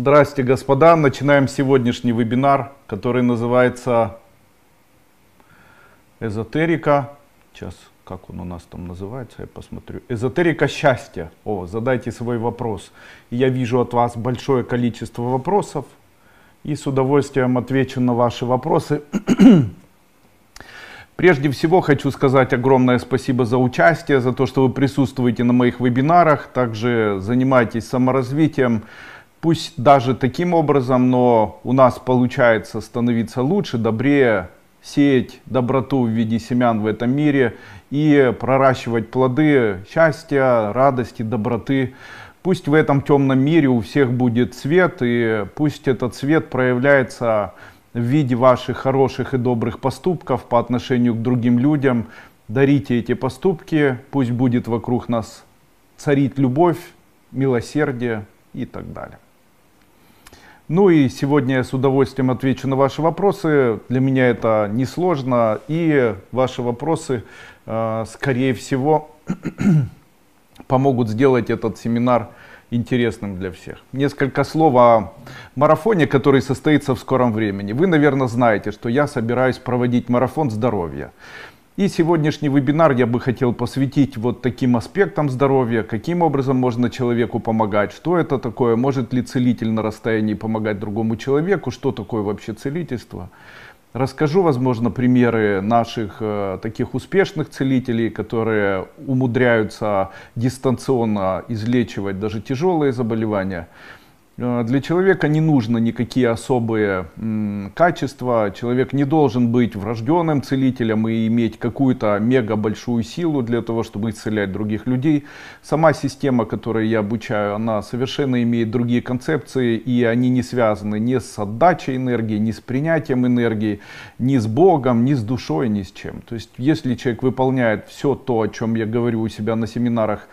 Здравствуйте, господа. Начинаем сегодняшний вебинар, который называется «Эзотерика». Сейчас, как он у нас там называется, я посмотрю. «Эзотерика счастья». О, задайте свой вопрос. Я вижу от вас большое количество вопросов. И с удовольствием отвечу на ваши вопросы. Прежде всего хочу сказать огромное спасибо за участие, за то, что вы присутствуете на моих вебинарах. Также занимайтесь саморазвитием. Пусть даже таким образом, но у нас получается становиться лучше, добрее, сеять доброту в виде семян в этом мире и проращивать плоды счастья, радости, доброты. Пусть в этом темном мире у всех будет свет, и пусть этот свет проявляется в виде ваших хороших и добрых поступков по отношению к другим людям. Дарите эти поступки, пусть будет вокруг нас царить любовь, милосердие и так далее. Ну и сегодня я с удовольствием отвечу на ваши вопросы. Для меня это несложно. И ваши вопросы, э, скорее всего, помогут сделать этот семинар интересным для всех. Несколько слов о марафоне, который состоится в скором времени. Вы, наверное, знаете, что я собираюсь проводить марафон здоровья. И сегодняшний вебинар я бы хотел посвятить вот таким аспектам здоровья, каким образом можно человеку помогать, что это такое, может ли целитель на расстоянии помогать другому человеку, что такое вообще целительство. Расскажу, возможно, примеры наших э, таких успешных целителей, которые умудряются дистанционно излечивать даже тяжелые заболевания. Э, для человека не нужно никакие особые качества. Человек не должен быть врожденным целителем и иметь какую-то мега большую силу для того, чтобы исцелять других людей. Сама система, которой я обучаю, она совершенно имеет другие концепции, и они не связаны ни с отдачей энергии, ни с принятием энергии, ни с Богом, ни с душой, ни с чем. То есть, если человек выполняет все то, о чем я говорю у себя на семинарах,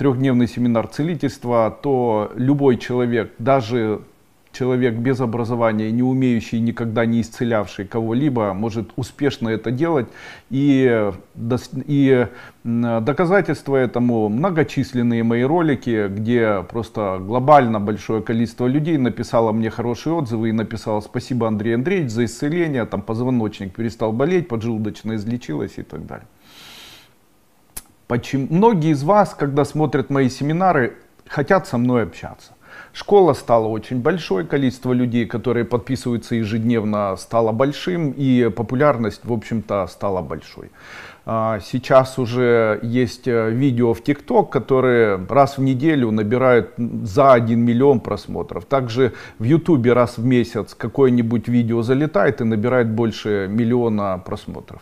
трехдневный семинар целительства, то любой человек, даже человек без образования, не умеющий, никогда не исцелявший кого-либо, может успешно это делать. И, и доказательства этому многочисленные мои ролики, где просто глобально большое количество людей написало мне хорошие отзывы и написало спасибо Андрей Андреевич за исцеление, там позвоночник перестал болеть, поджелудочная излечилась и так далее. Почему? Многие из вас, когда смотрят мои семинары, хотят со мной общаться. Школа стала очень большой, количество людей, которые подписываются ежедневно, стало большим, и популярность, в общем-то, стала большой. А, сейчас уже есть э, видео в ТикТок, которые раз в неделю набирают за 1 миллион просмотров. Также в Ютубе раз в месяц какое-нибудь видео залетает и набирает больше миллиона просмотров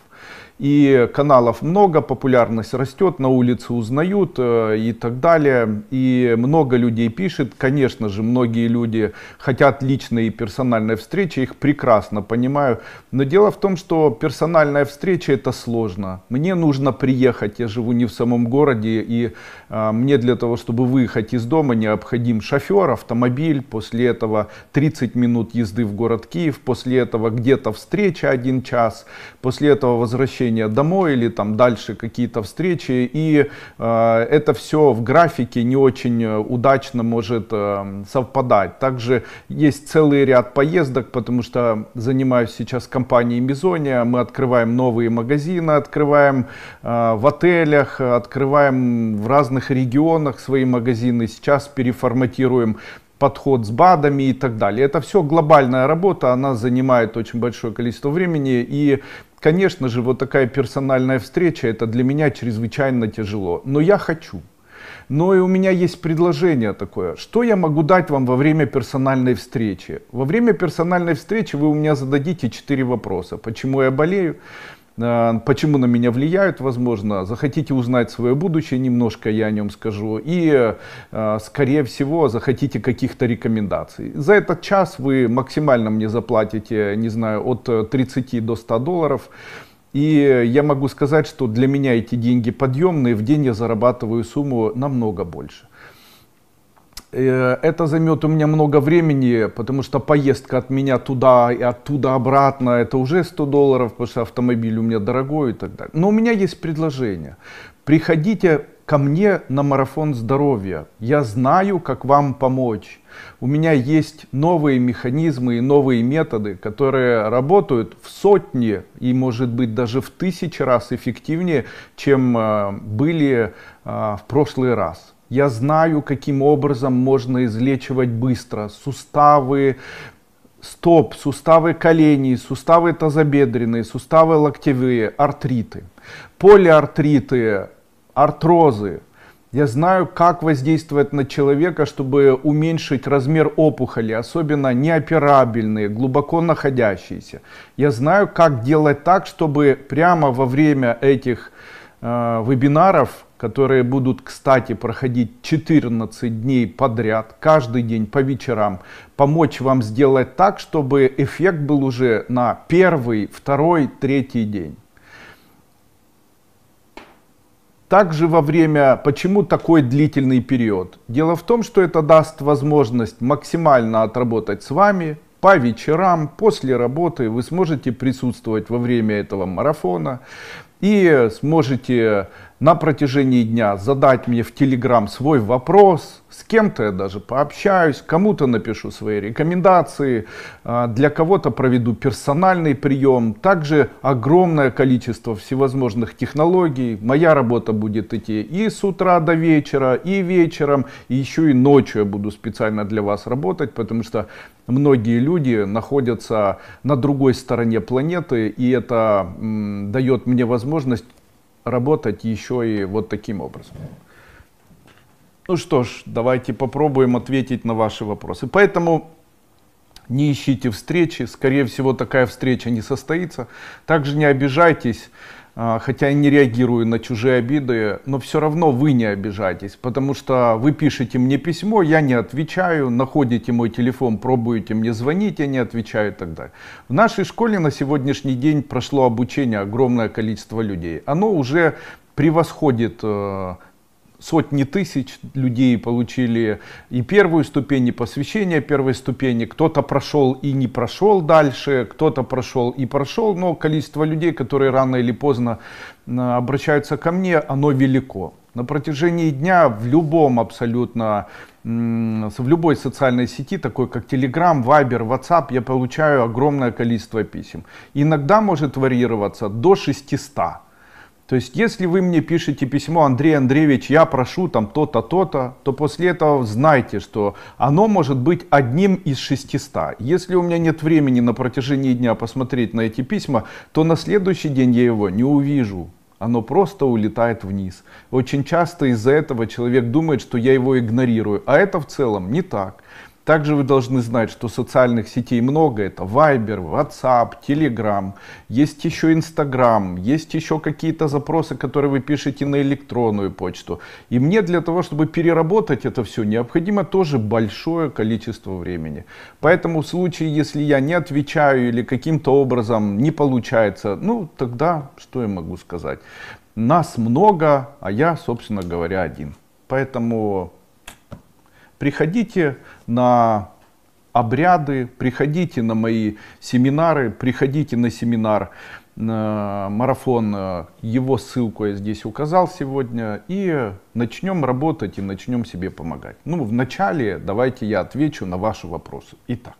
и каналов много, популярность растет, на улице узнают э, и так далее. И много людей пишет, конечно же, многие люди хотят личной и персональной встречи, их прекрасно понимаю. Но дело в том, что персональная встреча это сложно. Мне нужно приехать, я живу не в самом городе, и э, мне для того, чтобы выехать из дома, необходим шофер, автомобиль, после этого 30 минут езды в город Киев, после этого где-то встреча один час, после этого возвращение домой или там дальше какие-то встречи. И э, это все в графике не очень удачно может э, совпадать. Также есть целый ряд поездок, потому что занимаюсь сейчас компанией Мизония. Мы открываем новые магазины, открываем э, в отелях, открываем в разных регионах свои магазины. Сейчас переформатируем подход с БАДами и так далее. Это все глобальная работа, она занимает очень большое количество времени. И, конечно же, вот такая персональная встреча, это для меня чрезвычайно тяжело. Но я хочу. Но и у меня есть предложение такое. Что я могу дать вам во время персональной встречи? Во время персональной встречи вы у меня зададите четыре вопроса. Почему я болею? А, почему на меня влияют, возможно. Захотите узнать свое будущее, немножко я о нем скажу. И, а, скорее всего, захотите каких-то рекомендаций. За этот час вы максимально мне заплатите, не знаю, от 30 до 100 долларов. И я могу сказать, что для меня эти деньги подъемные, в день я зарабатываю сумму намного больше. Э, это займет у меня много времени, потому что поездка от меня туда и оттуда обратно, это уже 100 долларов, потому что автомобиль у меня дорогой и так далее. Но у меня есть предложение. Приходите ко мне на марафон здоровья. Я знаю, как вам помочь. У меня есть новые механизмы и новые методы, которые работают в сотни и, может быть, даже в тысячи раз эффективнее, чем э, были э, в прошлый раз. Я знаю, каким образом можно излечивать быстро суставы, стоп, суставы коленей, суставы тазобедренные, суставы локтевые, артриты, полиартриты, артрозы. Я знаю, как воздействовать на человека, чтобы уменьшить размер опухоли, особенно неоперабельные, глубоко находящиеся. Я знаю, как делать так, чтобы прямо во время этих э, вебинаров которые будут, кстати, проходить 14 дней подряд, каждый день по вечерам, помочь вам сделать так, чтобы эффект был уже на первый, второй, третий день. Также во время, почему такой длительный период? Дело в том, что это даст возможность максимально отработать с вами, по вечерам, после работы вы сможете присутствовать во время этого марафона и сможете на протяжении дня задать мне в Телеграм свой вопрос, с кем-то я даже пообщаюсь, кому-то напишу свои рекомендации, а, для кого-то проведу персональный прием. Также огромное количество всевозможных технологий. Моя работа будет идти и с утра до вечера, и вечером, и еще и ночью я буду специально для вас работать, потому что многие люди находятся на другой стороне планеты, и это дает мне возможность работать еще и вот таким образом. Ну что ж, давайте попробуем ответить на ваши вопросы. Поэтому не ищите встречи, скорее всего такая встреча не состоится. Также не обижайтесь, хотя я не реагирую на чужие обиды, но все равно вы не обижайтесь, потому что вы пишете мне письмо, я не отвечаю, находите мой телефон, пробуете мне звонить, я не отвечаю и так далее. В нашей школе на сегодняшний день прошло обучение огромное количество людей. Оно уже превосходит э, сотни тысяч людей получили и первую ступень, и посвящение первой ступени. Кто-то прошел и не прошел дальше, кто-то прошел и прошел, но количество людей, которые рано или поздно а, обращаются ко мне, оно велико. На протяжении дня в любом абсолютно, в любой социальной сети, такой как Telegram, Viber, WhatsApp, я получаю огромное количество писем. Иногда может варьироваться до 600. То есть, если вы мне пишете письмо, Андрей Андреевич, я прошу там то-то, то-то, то после этого знайте, что оно может быть одним из 600. Если у меня нет времени на протяжении дня посмотреть на эти письма, то на следующий день я его не увижу. Оно просто улетает вниз. Очень часто из-за этого человек думает, что я его игнорирую. А это в целом не так. Также вы должны знать, что социальных сетей много. Это Viber, WhatsApp, Telegram. Есть еще Instagram. Есть еще какие-то запросы, которые вы пишете на электронную почту. И мне для того, чтобы переработать это все, необходимо тоже большое количество времени. Поэтому в случае, если я не отвечаю или каким-то образом не получается, ну тогда что я могу сказать? Нас много, а я, собственно говоря, один. Поэтому приходите на обряды, приходите на мои семинары, приходите на семинар на марафон, его ссылку я здесь указал сегодня, и начнем работать и начнем себе помогать. Ну, вначале давайте я отвечу на ваши вопросы. Итак.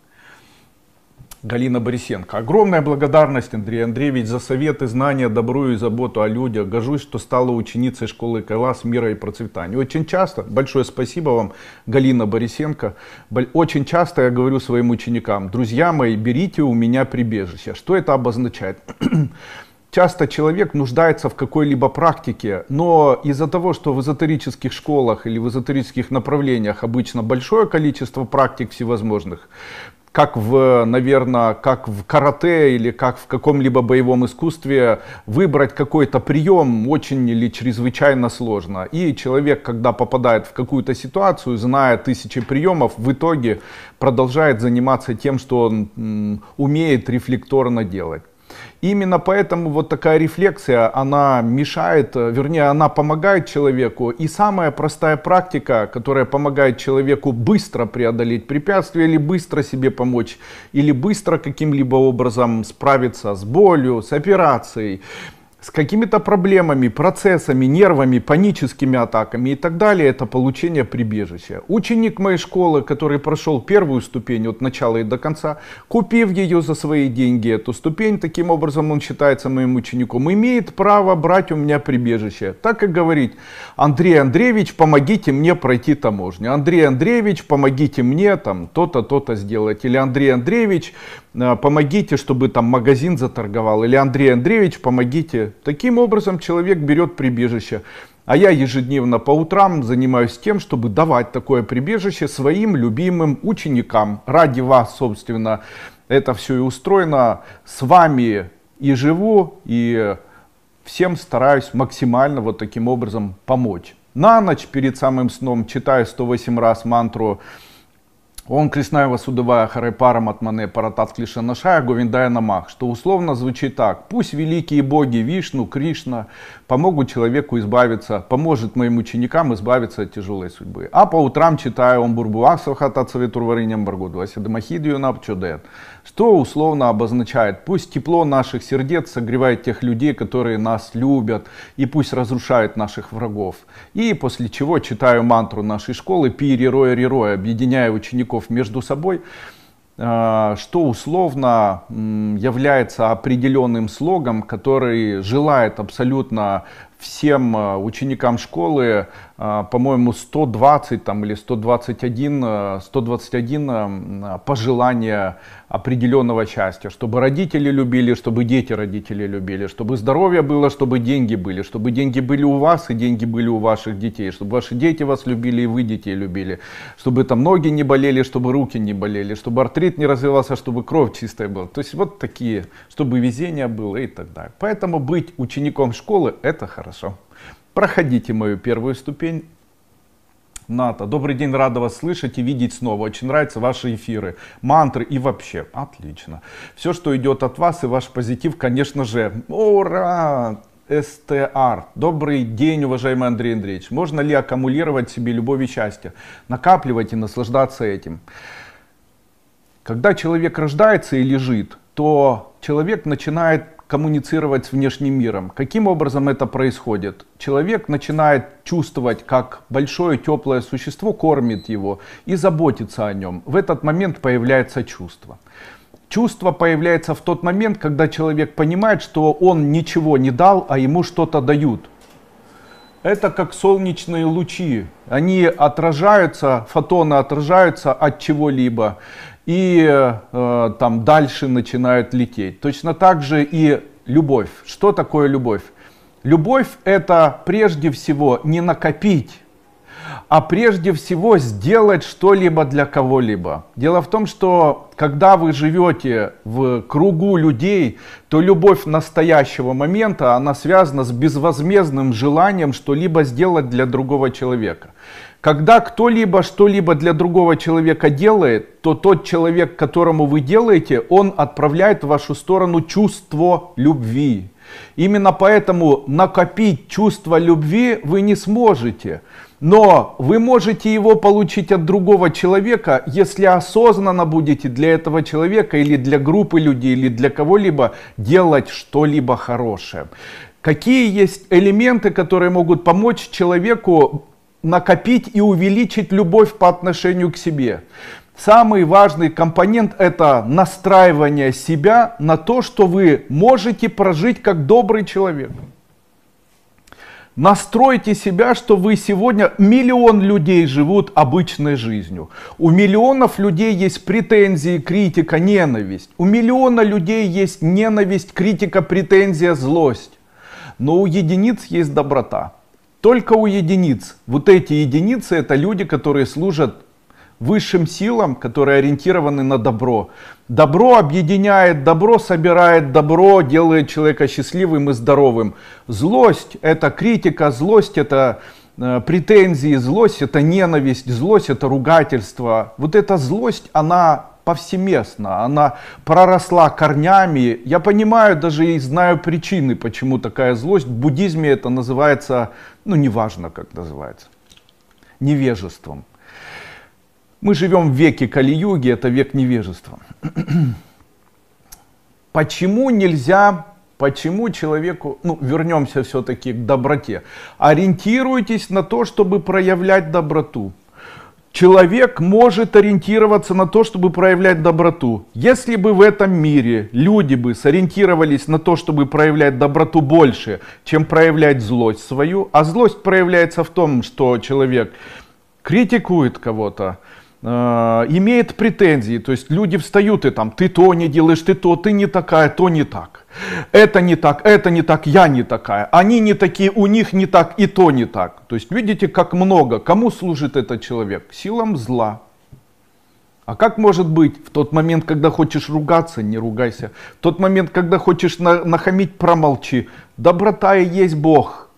Галина Борисенко. Огромная благодарность, Андрей Андреевич, за советы, знания, добрую и заботу о людях. Гожусь, что стала ученицей школы Кайлас мира и процветания. Очень часто, большое спасибо вам, Галина Борисенко, очень часто я говорю своим ученикам, друзья мои, берите у меня прибежище. Что это обозначает? Часто человек нуждается в какой-либо практике, но из-за того, что в эзотерических школах или в эзотерических направлениях обычно большое количество практик всевозможных, как в, наверное, как в карате или как в каком-либо боевом искусстве выбрать какой-то прием очень или чрезвычайно сложно. И человек, когда попадает в какую-то ситуацию, зная тысячи приемов, в итоге продолжает заниматься тем, что он умеет рефлекторно делать. Именно поэтому вот такая рефлексия, она мешает, э, вернее, она помогает человеку. И самая простая практика, которая помогает человеку быстро преодолеть препятствия или быстро себе помочь, или быстро каким-либо образом справиться с болью, с операцией, с какими-то проблемами, процессами, нервами, паническими атаками и так далее, это получение прибежища. Ученик моей школы, который прошел первую ступень от начала и до конца, купив ее за свои деньги, эту ступень, таким образом он считается моим учеником, имеет право брать у меня прибежище. Так и говорить, Андрей Андреевич, помогите мне пройти таможню. Андрей Андреевич, помогите мне там то-то, то-то сделать. Или Андрей Андреевич, помогите, чтобы там магазин заторговал. Или Андрей Андреевич, помогите Таким образом человек берет прибежище. А я ежедневно по утрам занимаюсь тем, чтобы давать такое прибежище своим любимым ученикам. Ради вас, собственно, это все и устроено. С вами и живу, и всем стараюсь максимально вот таким образом помочь. На ночь перед самым сном читаю 108 раз мантру он крестная Васудевая Харайпара Матмане Паратат Клишанашая Говиндая Намах, что условно звучит так. Пусть великие боги Вишну, Кришна помогут человеку избавиться, поможет моим ученикам избавиться от тяжелой судьбы. А по утрам читаю Ом Бурбуахсахата Цаветурвариням Баргуду Асидамахидию Напчудет, что условно обозначает, пусть тепло наших сердец согревает тех людей, которые нас любят, и пусть разрушает наших врагов. И после чего читаю мантру нашей школы Пи Рироя Рироя, объединяя учеников между собой, э, что условно является определенным слогом, который желает абсолютно всем э, ученикам школы, по-моему, 120 там, или 121, 121 пожелания определенного счастья, чтобы родители любили, чтобы дети родители любили, чтобы здоровье было, чтобы деньги были, чтобы деньги были у вас и деньги были у ваших детей, чтобы ваши дети вас любили и вы детей любили, чтобы там ноги не болели, чтобы руки не болели, чтобы артрит не развивался, чтобы кровь чистая была. То есть вот такие, чтобы везение было и так далее. Поэтому быть учеником школы это хорошо. Проходите мою первую ступень, НАТО. Добрый день, рада вас слышать и видеть снова. Очень нравятся ваши эфиры, мантры и вообще. Отлично. Все, что идет от вас и ваш позитив, конечно же. Ура! СТР. Добрый день, уважаемый Андрей Андреевич. Можно ли аккумулировать себе любовь и счастье? Накапливать и наслаждаться этим. Когда человек рождается и лежит, то человек начинает коммуницировать с внешним миром. Каким образом это происходит? Человек начинает чувствовать, как большое теплое существо кормит его и заботится о нем. В этот момент появляется чувство. Чувство появляется в тот момент, когда человек понимает, что он ничего не дал, а ему что-то дают. Это как солнечные лучи. Они отражаются, фотоны отражаются от чего-либо и э, там дальше начинают лететь. Точно так же и любовь. Что такое любовь? Любовь это прежде всего не накопить, а прежде всего сделать что-либо для кого-либо. Дело в том, что когда вы живете в кругу людей, то любовь настоящего момента, она связана с безвозмездным желанием что-либо сделать для другого человека. Когда кто-либо что-либо для другого человека делает, то тот человек, которому вы делаете, он отправляет в вашу сторону чувство любви. Именно поэтому накопить чувство любви вы не сможете. Но вы можете его получить от другого человека, если осознанно будете для этого человека или для группы людей, или для кого-либо делать что-либо хорошее. Какие есть элементы, которые могут помочь человеку накопить и увеличить любовь по отношению к себе. Самый важный компонент это настраивание себя на то, что вы можете прожить как добрый человек. Настройте себя, что вы сегодня, миллион людей живут обычной жизнью. У миллионов людей есть претензии, критика, ненависть. У миллиона людей есть ненависть, критика, претензия, злость. Но у единиц есть доброта. Только у единиц. Вот эти единицы это люди, которые служат высшим силам, которые ориентированы на добро. Добро объединяет, добро собирает, добро делает человека счастливым и здоровым. Злость это критика, злость это э, претензии, злость это ненависть, злость это ругательство. Вот эта злость, она повсеместно, она проросла корнями. Я понимаю даже и знаю причины, почему такая злость. В буддизме это называется, ну неважно как называется, невежеством. Мы живем в веке Кали-юги, это век невежества. Почему нельзя Почему человеку, ну, вернемся все-таки к доброте. Ориентируйтесь на то, чтобы проявлять доброту. Человек может ориентироваться на то, чтобы проявлять доброту. Если бы в этом мире люди бы сориентировались на то, чтобы проявлять доброту больше, чем проявлять злость свою, а злость проявляется в том, что человек критикует кого-то, имеет претензии, то есть люди встают и там, ты то не делаешь, ты то, ты не такая, то не так. Это не так, это не так, я не такая. Они не такие, у них не так, и то не так. То есть видите, как много. Кому служит этот человек? Силам зла. А как может быть в тот момент, когда хочешь ругаться, не ругайся. В тот момент, когда хочешь на, нахамить, промолчи. Доброта и есть Бог.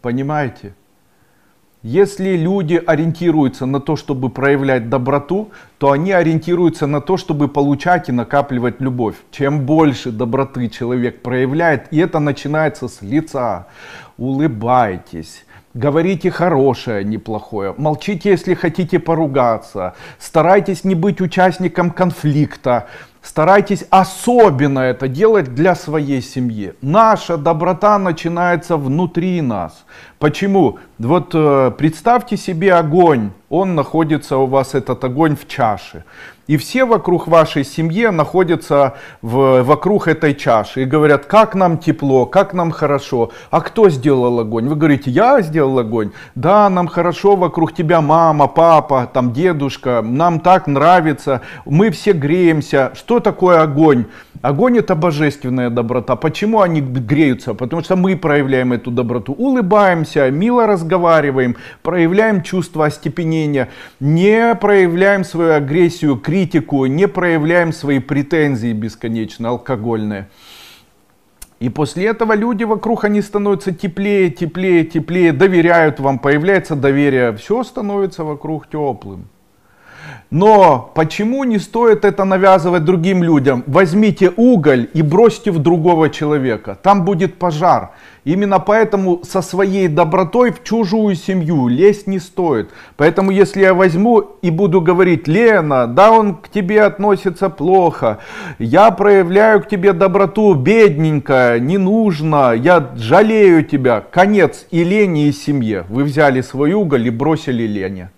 Понимаете? Если люди ориентируются на то, чтобы проявлять доброту, то они ориентируются на то, чтобы получать и накапливать любовь. Чем больше доброты человек проявляет, и это начинается с лица, улыбайтесь, Говорите хорошее, а не плохое. Молчите, если хотите поругаться. Старайтесь не быть участником конфликта. Старайтесь особенно это делать для своей семьи. Наша доброта начинается внутри нас. Почему? Вот э, представьте себе огонь. Он находится у вас, этот огонь в чаше. И все вокруг вашей семьи находятся в, вокруг этой чаши и говорят, как нам тепло, как нам хорошо. А кто сделал огонь? Вы говорите, я сделал огонь. Да, нам хорошо вокруг тебя мама, папа, там дедушка. Нам так нравится. Мы все греемся. Что такое огонь? Огонь это божественная доброта. Почему они греются? Потому что мы проявляем эту доброту. Улыбаемся, мило разговариваем, проявляем чувство остепенения, не проявляем свою агрессию, критику, не проявляем свои претензии бесконечно алкогольные. И после этого люди вокруг, они становятся теплее, теплее, теплее, доверяют вам, появляется доверие, все становится вокруг теплым. Но почему не стоит это навязывать другим людям? Возьмите уголь и бросьте в другого человека. Там будет пожар. Именно поэтому со своей добротой в чужую семью лезть не стоит. Поэтому если я возьму и буду говорить, Лена, да он к тебе относится плохо, я проявляю к тебе доброту, бедненькая, не нужно, я жалею тебя. Конец и Лене, и семье. Вы взяли свой уголь и бросили Лене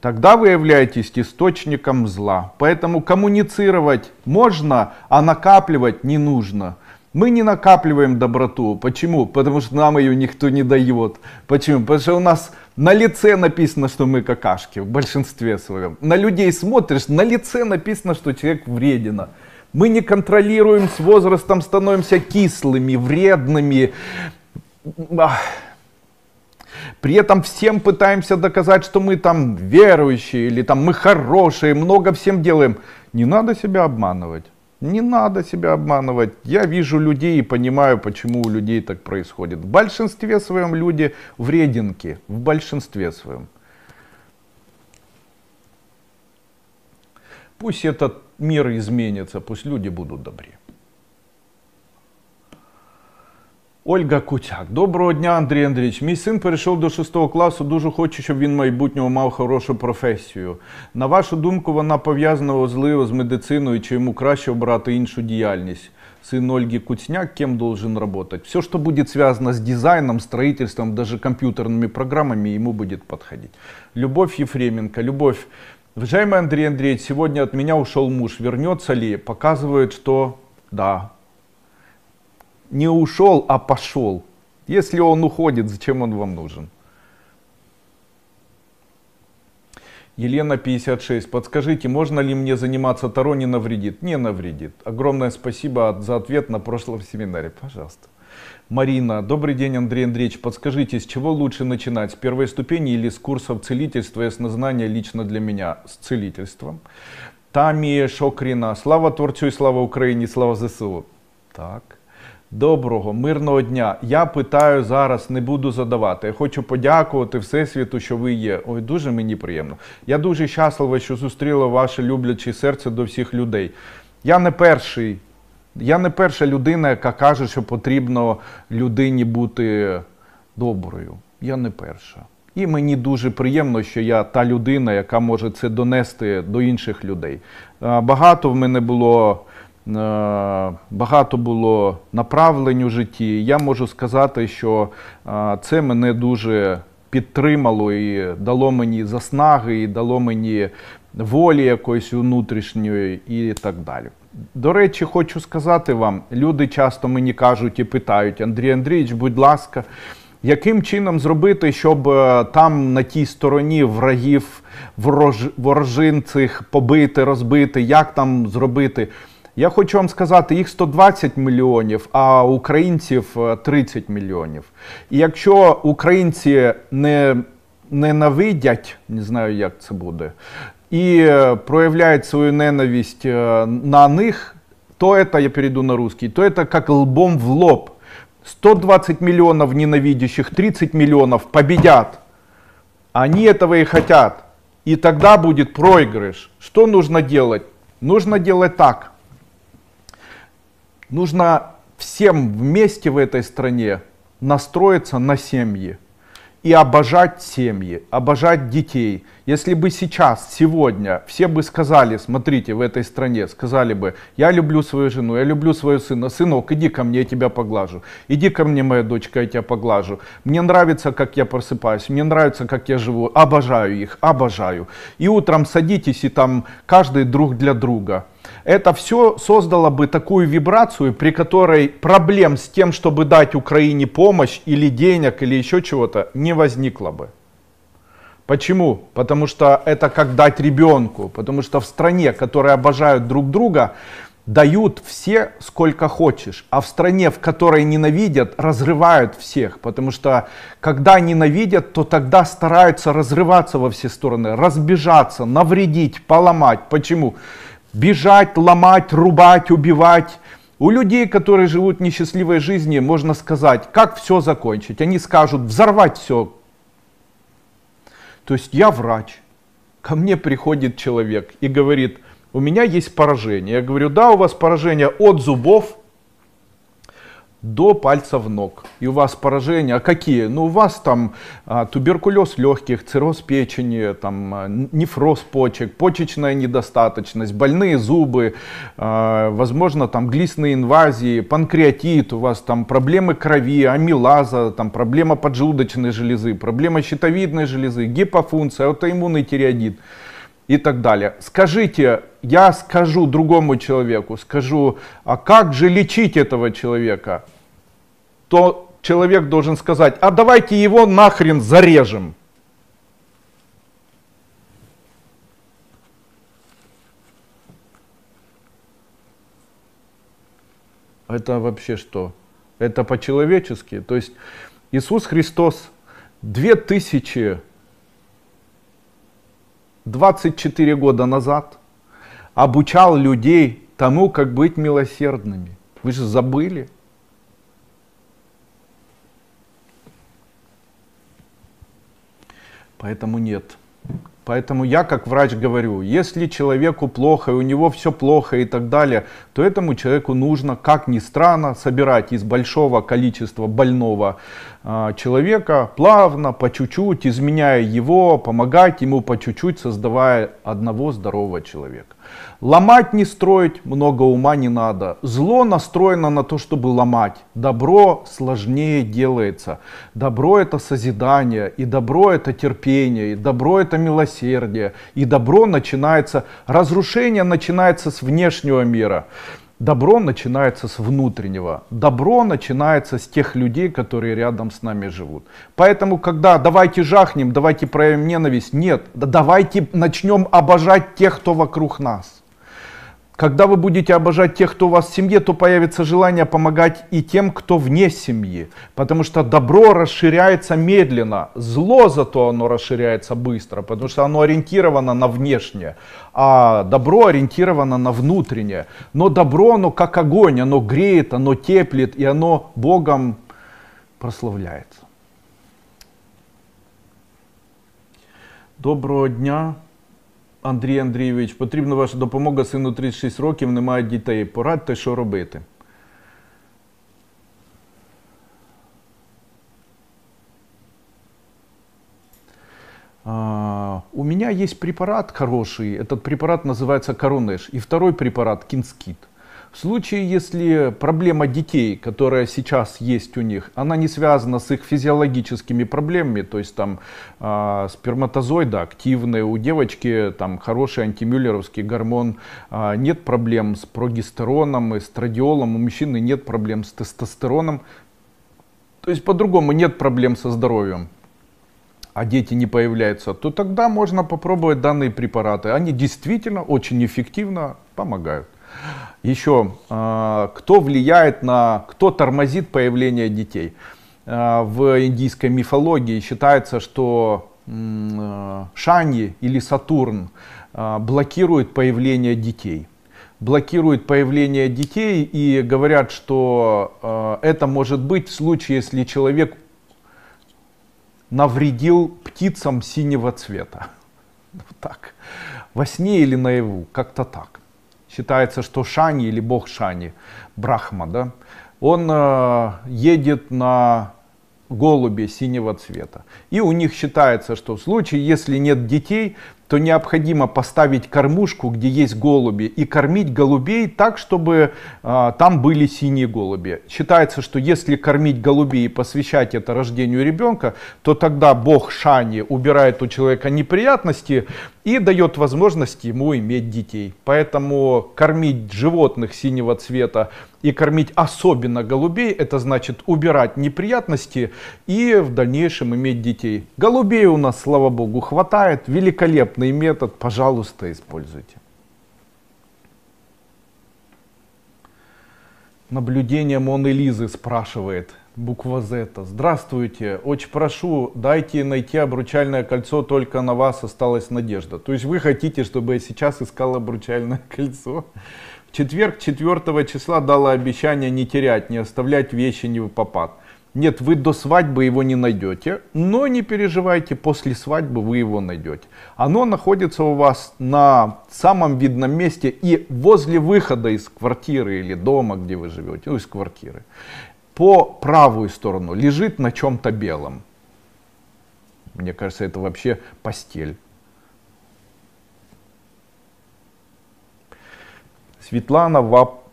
тогда вы являетесь источником зла. Поэтому коммуницировать можно, а накапливать не нужно. Мы не накапливаем доброту. Почему? Потому что нам ее никто не дает. Почему? Потому что у нас на лице написано, что мы какашки, в большинстве своем. На людей смотришь, на лице написано, что человек вреден. Мы не контролируем, с возрастом становимся кислыми, вредными. При этом всем пытаемся доказать, что мы там верующие или там мы хорошие, много всем делаем. Не надо себя обманывать. Не надо себя обманывать. Я вижу людей и понимаю, почему у людей так происходит. В большинстве своем люди вреденки. В большинстве своем. Пусть этот мир изменится, пусть люди будут добрее. Ольга Кутяк. Доброго дня, Андрій Андрійович. Мій син перейшов до 6 класу. Дуже хочу, щоб він в майбутньому мав хорошу професію. На вашу думку, вона пов'язана можливо з медициною, чи йому краще обрати іншу діяльність? Сын Ольги Куцняк кем должен работать? Все, что будет связано с дизайном, строительством, даже компьютерными программами, ему будет подходить. Любовь Ефременко. Любовь. Уважаемый Андрей Андреевич, сегодня от меня ушел муж. Вернется ли? Показывает, что да, не ушел, а пошел. Если он уходит, зачем он вам нужен? Елена 56. Подскажите, можно ли мне заниматься Таро не навредит? Не навредит. Огромное спасибо за ответ на прошлом семинаре. Пожалуйста. Марина. Добрый день, Андрей Андреевич. Подскажите, с чего лучше начинать? С первой ступени или с курсов целительства и осознания лично для меня? С целительством. Тамия Шокрина. Слава Творцу и слава Украине, слава ЗСУ. Так. Доброго, мирного дня. Я питаю зараз, не буду задавати. Я хочу подякувати Всесвіту, що ви є. Ой, дуже мені приємно. Я дуже щасливий, що зустріла ваше любляче серце до всіх людей. Я не перший. Я не перша людина, яка каже, що потрібно людині бути доброю. Я не перша. І мені дуже приємно, що я та людина, яка може це донести до інших людей. Багато в мене було багато було направлень у житті. Я можу сказати, що це мене дуже підтримало і дало мені заснаги, і дало мені волі якоїсь внутрішньої і так далі. До речі, хочу сказати вам, люди часто мені кажуть і питають, Андрій Андрійович, будь ласка, яким чином зробити, щоб е, там на тій стороні врагів, ворож, ворожин цих побити, розбити, як там зробити? Я хочу вам сказати, їх 120 мільйонів, а українців 30 е, мільйонів. І якщо українці не ненавидять, не знаю, як це буде, і е, проявляють свою ненависть е, на них, то это, я перейду на русский, то это как лбом в лоб. 120 миллионов ненавидящих, 30 миллионов победят. Они этого и хотят. И тогда будет проигрыш. Что нужно делать? Нужно делать так. Нужно всем вместе в этой стране настроиться на семьи и обожать семьи, обожать детей. Если бы сейчас, сегодня, все бы сказали, смотрите, в этой стране, сказали бы, я люблю свою жену, я люблю своего сына, сынок, иди ко мне, я тебя поглажу, иди ко мне, моя дочка, я тебя поглажу. Мне нравится, как я просыпаюсь, мне нравится, как я живу, обожаю их, обожаю. И утром садитесь и там каждый друг для друга это все создало бы такую вибрацию, при которой проблем с тем, чтобы дать Украине помощь или денег, или еще чего-то, не возникло бы. Почему? Потому что это как дать ребенку. Потому что в стране, которые обожают друг друга, дают все сколько хочешь. А в стране, в которой ненавидят, разрывают всех. Потому что когда ненавидят, то тогда стараются разрываться во все стороны, разбежаться, навредить, поломать. Почему? Бежать, ломать, рубать, убивать. У людей, которые живут несчастливой жизнью, можно сказать, как все закончить. Они скажут, взорвать все. То есть я врач, ко мне приходит человек и говорит, у меня есть поражение. Я говорю, да, у вас поражение от зубов до пальцев ног. И у вас поражения, а какие? Ну, у вас там а, туберкулез легких, цирроз печени, там, а, нефроз почек, почечная недостаточность, больные зубы, а, возможно, там глистные инвазии, панкреатит, у вас там проблемы крови, амилаза, там проблема поджелудочной железы, проблема щитовидной железы, гипофункция, аутоиммунный тиреоидит и так далее. Скажите, я скажу другому человеку, скажу, а как же лечить этого человека? То человек должен сказать, а давайте его нахрен зарежем. Это вообще что? Это по-человечески. То есть Иисус Христос две тысячи 24 года назад обучал людей тому, как быть милосердными. Вы же забыли. Поэтому нет. Поэтому я как врач говорю, если человеку плохо, и у него все плохо и так далее, то этому человеку нужно, как ни странно, собирать из большого количества больного человека плавно, по чуть-чуть, изменяя его, помогать ему по чуть-чуть, создавая одного здорового человека. Ломать не строить, много ума не надо. Зло настроено на то, чтобы ломать. Добро сложнее делается. Добро это созидание, и добро это терпение, и добро это милосердие. И добро начинается, разрушение начинается с внешнего мира. Добро начинается с внутреннего. Добро начинается с тех людей, которые рядом с нами живут. Поэтому, когда давайте жахнем, давайте проявим ненависть, нет, давайте начнем обожать тех, кто вокруг нас. Когда вы будете обожать тех, кто у вас в семье, то появится желание помогать и тем, кто вне семьи. Потому что добро расширяется медленно, зло зато оно расширяется быстро, потому что оно ориентировано на внешнее, а добро ориентировано на внутреннее. Но добро, оно как огонь, оно греет, оно теплит, и оно Богом прославляется. Доброго дня. Андрій Андрійович, потрібна ваша допомога, сину 36 років, немає дітей. Порадьте, що робити. А, у меня есть препарат хороший, этот препарат называется Коронеш, и второй препарат Кинскит. В случае, если проблема детей, которая сейчас есть у них, она не связана с их физиологическими проблемами, то есть там э, сперматозоиды активные, у девочки там хороший антимюллеровский гормон, э, нет проблем с прогестероном, эстрадиолом, у мужчины нет проблем с тестостероном, то есть по-другому нет проблем со здоровьем а дети не появляются, то тогда можно попробовать данные препараты. Они действительно очень эффективно помогают. Еще, а, кто влияет на, кто тормозит появление детей? А, в индийской мифологии считается, что а, Шани или Сатурн блокирует появление детей. Блокирует появление детей и говорят, что это может быть в случае, если человек навредил птицам синего цвета. Вот так. Во сне или наяву, как-то так. Считается, что Шани или бог Шани, Брахма, да, он э, едет на голубе синего цвета. И у них считается, что в случае, если нет детей, то необходимо поставить кормушку, где есть голуби, и кормить голубей так, чтобы э, там были синие голуби. Считается, что если кормить голубей и посвящать это рождению ребенка, то тогда бог Шани убирает у человека неприятности и дает возможность ему иметь детей. Поэтому кормить животных синего цвета и кормить особенно голубей, это значит убирать неприятности и в дальнейшем иметь детей. Голубей у нас, слава богу, хватает. Великолепный метод, пожалуйста, используйте. Наблюдение Моны Лизы спрашивает, буква Z. Здравствуйте, очень прошу, дайте найти обручальное кольцо, только на вас осталась надежда. То есть вы хотите, чтобы я сейчас искал обручальное кольцо? В четверг 4 числа дала обещание не терять, не оставлять вещи не в попад. Нет, вы до свадьбы его не найдете, но не переживайте, после свадьбы вы его найдете. Оно находится у вас на самом видном месте и возле выхода из квартиры или дома, где вы живете, ну из квартиры. По правую сторону лежит на чем-то белом. Мне кажется, это вообще постель. Светлана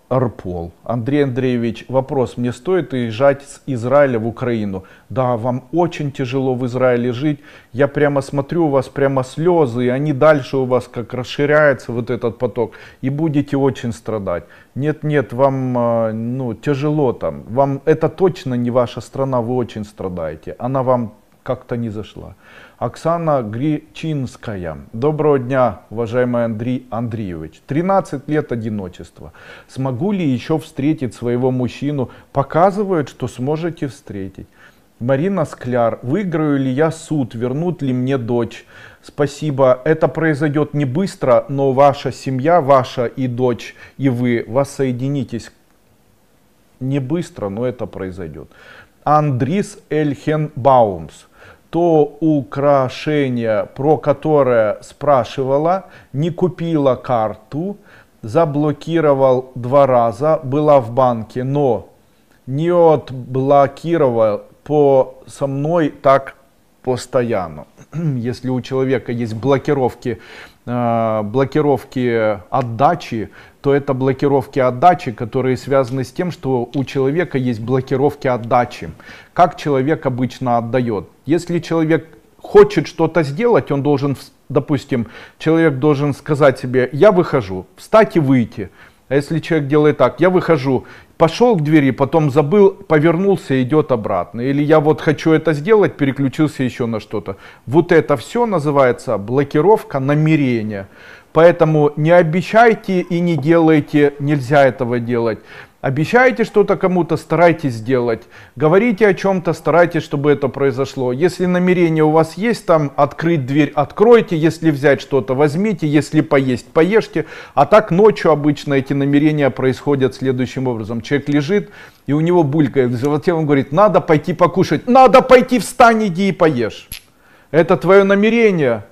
Вапарпол. Андрей Андреевич, вопрос. Мне стоит уезжать с Израиля в Украину? Да, вам очень тяжело в Израиле жить. Я прямо смотрю, у вас прямо слезы, и они дальше у вас как расширяется вот этот поток. И будете очень страдать. Нет, нет, вам а, ну, тяжело там. Вам это точно не ваша страна, вы очень страдаете. Она вам как-то не зашла. Оксана Гречинская. Доброго дня, уважаемый Андрей Андреевич. 13 лет одиночества. Смогу ли еще встретить своего мужчину? Показывают, что сможете встретить. Марина Скляр. Выиграю ли я суд? Вернут ли мне дочь? Спасибо. Это произойдет не быстро, но ваша семья, ваша и дочь, и вы воссоединитесь. Не быстро, но это произойдет. Андрис Эльхенбаумс то украшение, про которое спрашивала, не купила карту, заблокировал два раза, была в банке, но не отблокировал по со мной так постоянно. Если у человека есть блокировки, блокировки отдачи, то это блокировки отдачи, которые связаны с тем, что у человека есть блокировки отдачи. Как человек обычно отдает? Если человек хочет что-то сделать, он должен, допустим, человек должен сказать себе, я выхожу, встать и выйти. А если человек делает так, я выхожу, пошел к двери, потом забыл, повернулся, идет обратно. Или я вот хочу это сделать, переключился еще на что-то. Вот это все называется блокировка намерения. Поэтому не обещайте и не делайте, нельзя этого делать. Обещаете что-то кому-то, старайтесь сделать. Говорите о чем-то, старайтесь, чтобы это произошло. Если намерение у вас есть, там открыть дверь, откройте. Если взять что-то, возьмите. Если поесть, поешьте. А так ночью обычно эти намерения происходят следующим образом. Человек лежит, и у него булькает в животе, он говорит, надо пойти покушать. Надо пойти, встань, иди и поешь. Это твое намерение.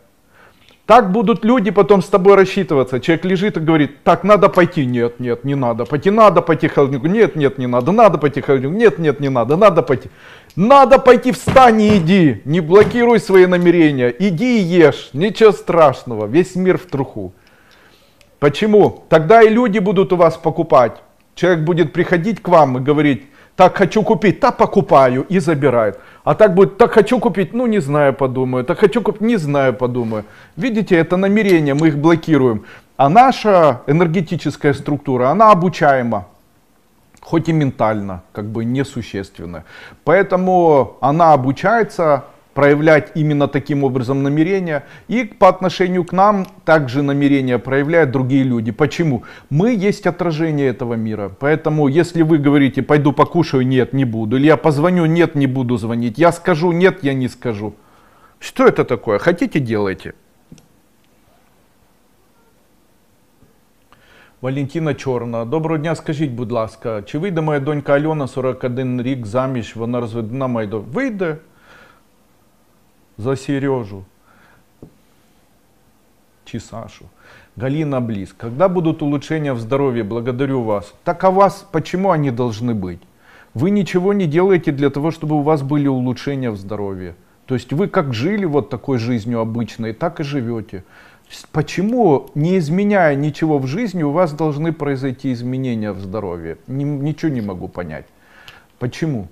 Так будут люди потом с тобой рассчитываться. Человек лежит и говорит, так, надо пойти. Нет, нет, не надо пойти. Надо пойти холодильнику. Нет, нет, не надо. Надо пойти холодильнику. Нет, нет, не надо. Надо пойти. Надо пойти, встань и иди. Не блокируй свои намерения. Иди и ешь. Ничего страшного. Весь мир в труху. Почему? Тогда и люди будут у вас покупать. Человек будет приходить к вам и говорить, так хочу купить, так покупаю и забирает. А так будет, так хочу купить, ну не знаю, подумаю, так хочу купить, не знаю, подумаю. Видите, это намерение, мы их блокируем. А наша энергетическая структура, она обучаема, хоть и ментально, как бы несущественно. Поэтому она обучается проявлять именно таким образом намерения. И по отношению к нам также намерения проявляют другие люди. Почему? Мы есть отражение этого мира. Поэтому если вы говорите, пойду покушаю, нет, не буду. Или я позвоню, нет, не буду звонить. Я скажу, нет, я не скажу. Что это такое? Хотите, делайте. Валентина Чорна. Доброго дня, скажіть, будь ласка, чи вийде моя донька Альона 41 рік заміж, вона розведена майдо? Вийде за Сережу чи Сашу. Галина Близ. Когда будут улучшения в здоровье? Благодарю вас. Так а вас почему они должны быть? Вы ничего не делаете для того, чтобы у вас были улучшения в здоровье. То есть вы как жили вот такой жизнью обычной, так и живете. Почему, не изменяя ничего в жизни, у вас должны произойти изменения в здоровье? Ничего не могу понять. Почему?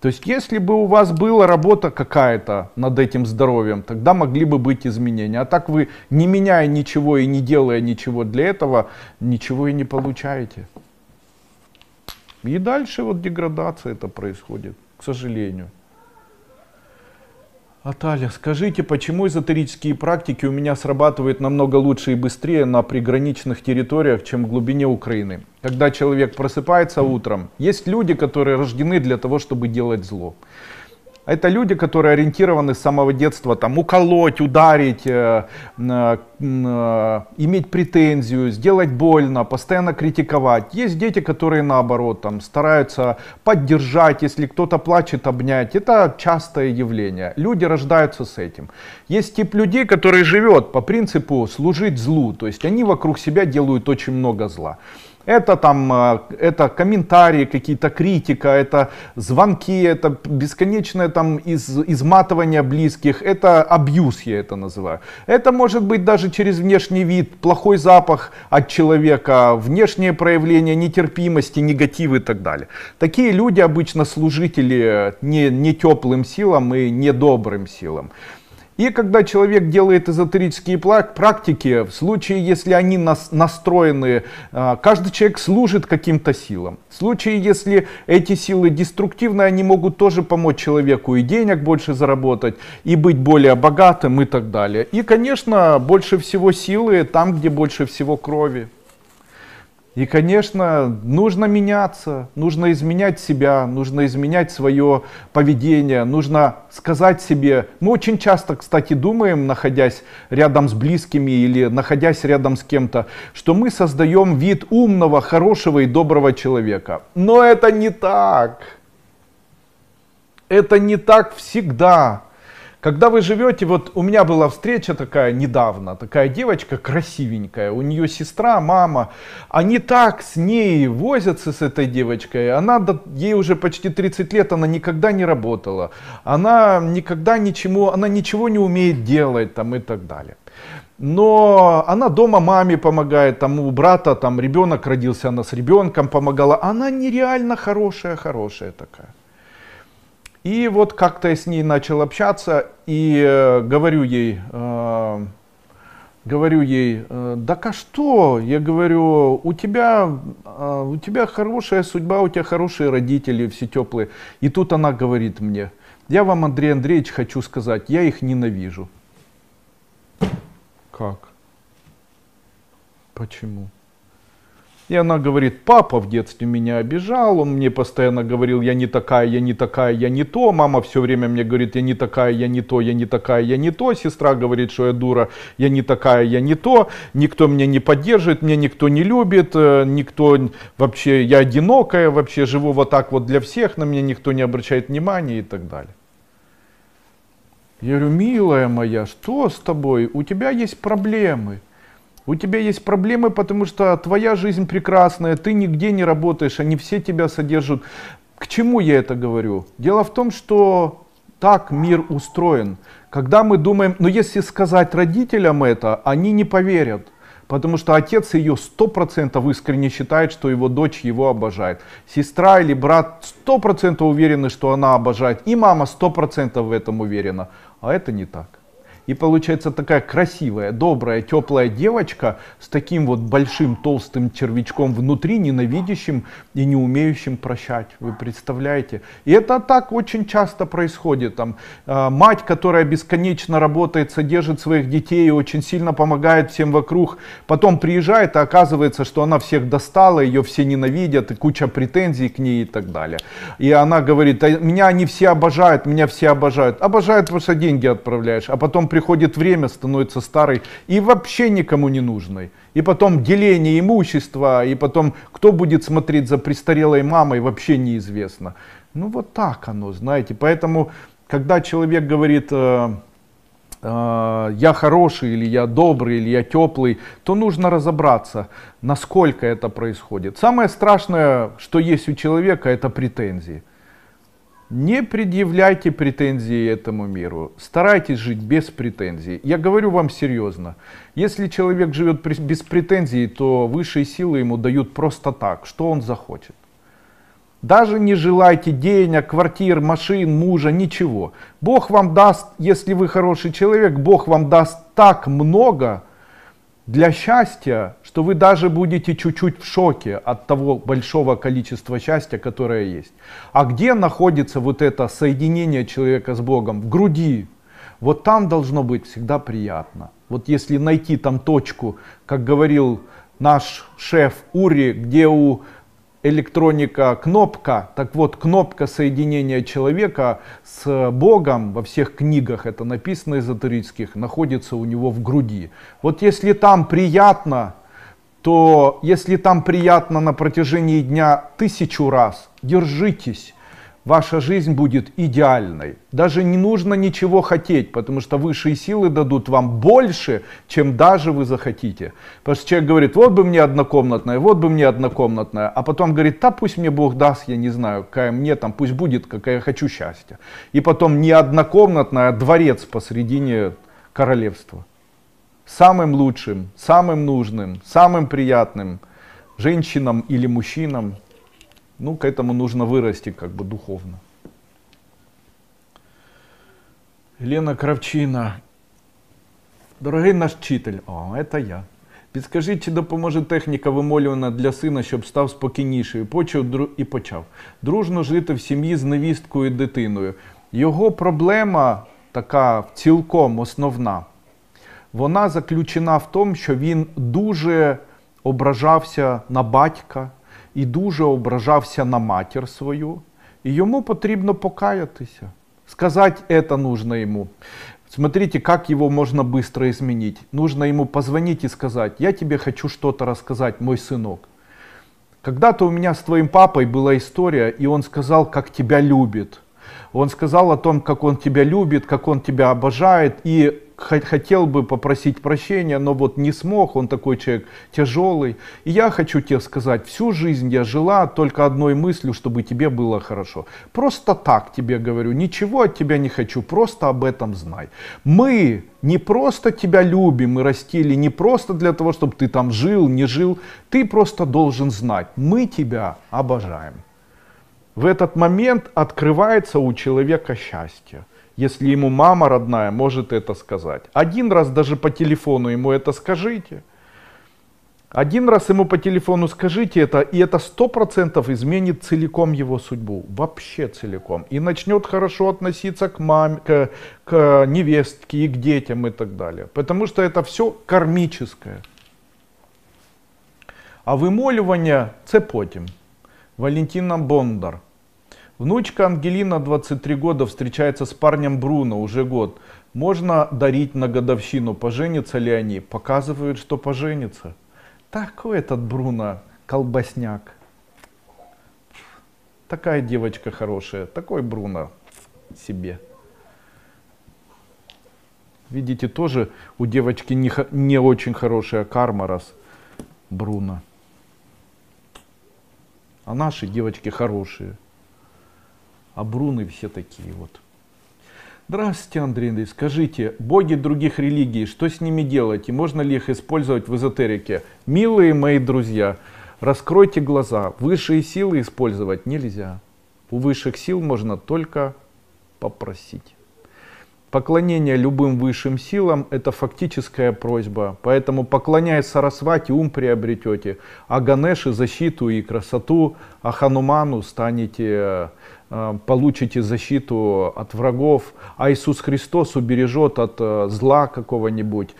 То есть, если бы у вас была работа какая-то над этим здоровьем, тогда могли бы быть изменения. А так вы, не меняя ничего и не делая ничего для этого, ничего и не получаете. И дальше вот деградация это происходит, к сожалению. Аталя, скажите, почему эзотерические практики у меня срабатывают намного лучше и быстрее на приграничных территориях, чем в глубине Украины? Когда человек просыпается утром, есть люди, которые рождены для того, чтобы делать зло. Это люди, которые ориентированы с самого детства там, уколоть, ударить, э, э, э, иметь претензию, сделать больно, постоянно критиковать. Есть дети, которые наоборот там, стараются поддержать, если кто-то плачет, обнять. Это частое явление. Люди рождаются с этим. Есть тип людей, который живет по принципу служить злу. То есть они вокруг себя делают очень много зла. Это там, э, это комментарии, какие-то критика, это звонки, это бесконечное там из, изматывание близких, это абьюз, я это называю. Это может быть даже через внешний вид, плохой запах от человека, внешнее проявление нетерпимости, негатив и так далее. Такие люди обычно служители не, не теплым силам и не добрым силам. И когда человек делает эзотерические практики, в случае, если они нас, настроены, а, каждый человек служит каким-то силам. В случае, если эти силы деструктивны, они могут тоже помочь человеку и денег больше заработать, и быть более богатым и так далее. И, конечно, больше всего силы там, где больше всего крови. И, конечно, нужно меняться, нужно изменять себя, нужно изменять свое поведение, нужно сказать себе, мы очень часто, кстати, думаем, находясь рядом с близкими или находясь рядом с кем-то, что мы создаем вид умного, хорошего и доброго человека. Но это не так. Это не так всегда. Когда вы живете, вот у меня была встреча такая недавно, такая девочка красивенькая, у нее сестра, мама, они так с ней возятся с этой девочкой, она, ей уже почти 30 лет, она никогда не работала, она никогда ничему, она ничего не умеет делать там и так далее. Но она дома маме помогает, там у брата там ребенок родился, она с ребенком помогала. Она нереально хорошая, хорошая такая. И вот как-то я с ней начал общаться и э, говорю ей, э, говорю ей, э, да а что? Я говорю, у тебя, э, у тебя хорошая судьба, у тебя хорошие родители, все теплые. И тут она говорит мне, я вам, Андрей Андреевич, хочу сказать, я их ненавижу. Как? Почему? И она говорит, папа в детстве меня обижал, он мне постоянно говорил, я не такая, я не такая, я не то. Мама все время мне говорит, я не такая, я не то, я не такая, я не то. Сестра говорит, что я дура, я не такая, я не то. Никто меня не поддерживает, меня никто не любит, э, никто вообще, я одинокая, вообще живу вот так вот для всех, на меня никто не обращает внимания и так далее. Я говорю, милая моя, что с тобой? У тебя есть проблемы. У тебя есть проблемы, потому что твоя жизнь прекрасная, ты нигде не работаешь, они все тебя содержат. К чему я это говорю? Дело в том, что так мир устроен. Когда мы думаем, но если сказать родителям это, они не поверят. Потому что отец ее сто процентов искренне считает, что его дочь его обожает. Сестра или брат сто процентов уверены, что она обожает. И мама сто процентов в этом уверена. А это не так. И получается такая красивая, добрая, теплая девочка с таким вот большим толстым червячком внутри, ненавидящим и не умеющим прощать. Вы представляете? И это так очень часто происходит. Там, э, мать, которая бесконечно работает, содержит своих детей и очень сильно помогает всем вокруг, потом приезжает, и оказывается, что она всех достала, ее все ненавидят, и куча претензий к ней и так далее. И она говорит, меня они все обожают, меня все обожают. Обожают, потому что деньги отправляешь, а потом приходит приходит время, становится старой и вообще никому не нужной. И потом деление имущества, и потом кто будет смотреть за престарелой мамой, вообще неизвестно. Ну вот так оно, знаете. Поэтому, когда человек говорит, э, э, я хороший, или я добрый, или я теплый, то нужно разобраться, насколько это происходит. Самое страшное, что есть у человека, это претензии. Не предъявляйте претензии этому миру. Старайтесь жить без претензий. Я говорю вам серьезно. Если человек живет без претензий, то высшие силы ему дают просто так, что он захочет. Даже не желайте денег, квартир, машин, мужа, ничего. Бог вам даст, если вы хороший человек, Бог вам даст так много, для счастья, что вы даже будете чуть-чуть в шоке от того большого количества счастья, которое есть. А где находится вот это соединение человека с Богом? В груди. Вот там должно быть всегда приятно. Вот если найти там точку, как говорил наш шеф Ури, где у электроника кнопка, так вот кнопка соединения человека с Богом во всех книгах, это написано эзотерических, находится у него в груди. Вот если там приятно, то если там приятно на протяжении дня тысячу раз, держитесь, ваша жизнь будет идеальной. Даже не нужно ничего хотеть, потому что высшие силы дадут вам больше, чем даже вы захотите. Потому что человек говорит, вот бы мне однокомнатная, вот бы мне однокомнатная, а потом говорит, да пусть мне Бог даст, я не знаю, какая мне там, пусть будет, какая я хочу счастья. И потом не однокомнатная, а дворец посредине королевства. Самым лучшим, самым нужным, самым приятным женщинам или мужчинам – ну, к этому нужно вырасти как бы духовно. Лена Кравчина. Дорогий наш вчитель, о, це я. Підскажіть, чи допоможе техніка вимолювана для сина, щоб став спокійнішою, почав і почав дружно жити в сім'ї з невісткою і дитиною. Його проблема така цілком основна. Вона заключена в тому, що він дуже ображався на батька, і дуже ображався на матір свою, і йому потрібно покаятися. Сказать это нужно ему. Смотрите, как его можно быстро изменить. Нужно ему позвонить и сказать, я тебе хочу что-то рассказать, мой сынок. Когда-то у меня с твоим папой была история, и он сказал, как тебя любит. Он сказал о том, как он тебя любит, как он тебя обожает, и хотел бы попросить прощения, но вот не смог, он такой человек тяжелый. И я хочу тебе сказать, всю жизнь я жила только одной мыслью, чтобы тебе было хорошо. Просто так тебе говорю, ничего от тебя не хочу, просто об этом знай. Мы не просто тебя любим и растили, не просто для того, чтобы ты там жил, не жил, ты просто должен знать, мы тебя обожаем. В этот момент открывается у человека счастье если ему мама родная может это сказать. Один раз даже по телефону ему это скажите. Один раз ему по телефону скажите это, и это сто процентов изменит целиком его судьбу, вообще целиком. И начнет хорошо относиться к маме, к, к невестке и к детям и так далее. Потому что это все кармическое. А вимолювання це потім. Валентина Бондар – Внучка Ангелина, 23 года, встречается с парнем Бруно уже год. Можно дарить на годовщину, поженятся ли они? Показывают, что поженятся. Такой этот Бруно колбасняк. Такая девочка хорошая, такой Бруно себе. Видите, тоже у девочки не, не очень хорошая карма, раз Бруно. А наши девочки хорошие а бруны все такие вот. Здравствуйте, Андрей. Скажите, боги других религий, что с ними делать и можно ли их использовать в эзотерике? Милые мои друзья, раскройте глаза. Высшие силы использовать нельзя. У высших сил можно только попросить. Поклонение любым высшим силам – это фактическая просьба. Поэтому поклоняясь Сарасвати, ум приобретете, а Ганеши – защиту и красоту, а Хануману станете, э, получите защиту от врагов, а Иисус Христос убережет от э, зла какого-нибудь.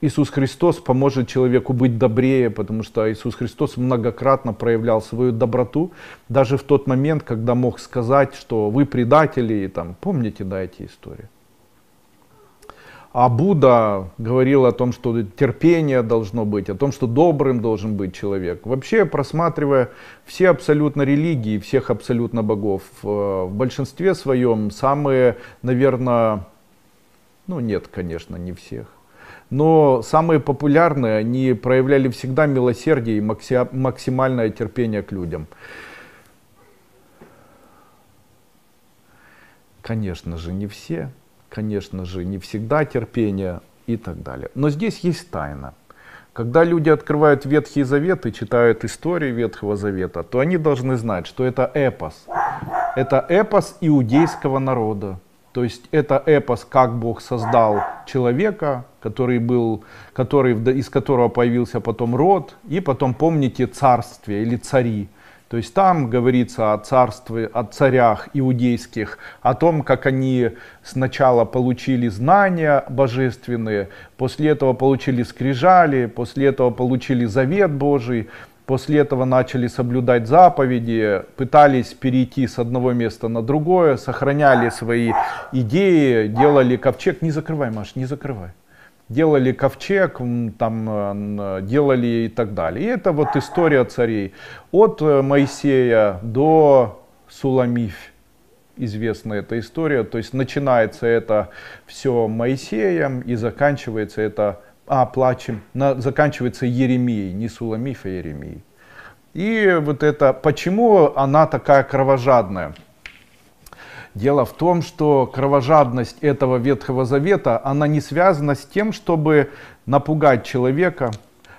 Иисус Христос поможет человеку быть добрее, потому что Иисус Христос многократно проявлял свою доброту, даже в тот момент, когда мог сказать, что вы предатели, и там, помните, да, эти истории. А Будда говорил о том, что терпение должно быть, о том, что добрым должен быть человек. Вообще, просматривая все абсолютно религии, всех абсолютно богов, в большинстве своем самые, наверное, ну нет, конечно, не всех, но самые популярные, они проявляли всегда милосердие и максимальное терпение к людям. Конечно же, не все конечно же, не всегда терпение и так далее. Но здесь есть тайна. Когда люди открывают Ветхий Завет и читают истории Ветхого Завета, то они должны знать, что это эпос. Это эпос иудейского народа. То есть это эпос, как Бог создал человека, который был, который, из которого появился потом род, и потом помните царствие или цари. То есть там говорится о царстве, о царях иудейских, о том, как они сначала получили знания божественные, после этого получили скрижали, после этого получили завет Божий, после этого начали соблюдать заповеди, пытались перейти с одного места на другое, сохраняли свои идеи, делали ковчег. Не закрывай, Маш, не закрывай делали ковчег, там, э, делали и так далее. И это вот история царей. От э, Моисея до Суламиф известна эта история. То есть начинается это все Моисеем и заканчивается это, а, плачем, на, заканчивается Еремией, не Суламиф, а Еремией. И вот это, почему она такая кровожадная? Дело в том, что кровожадность этого Ветхого Завета, она не связана с тем, чтобы напугать человека,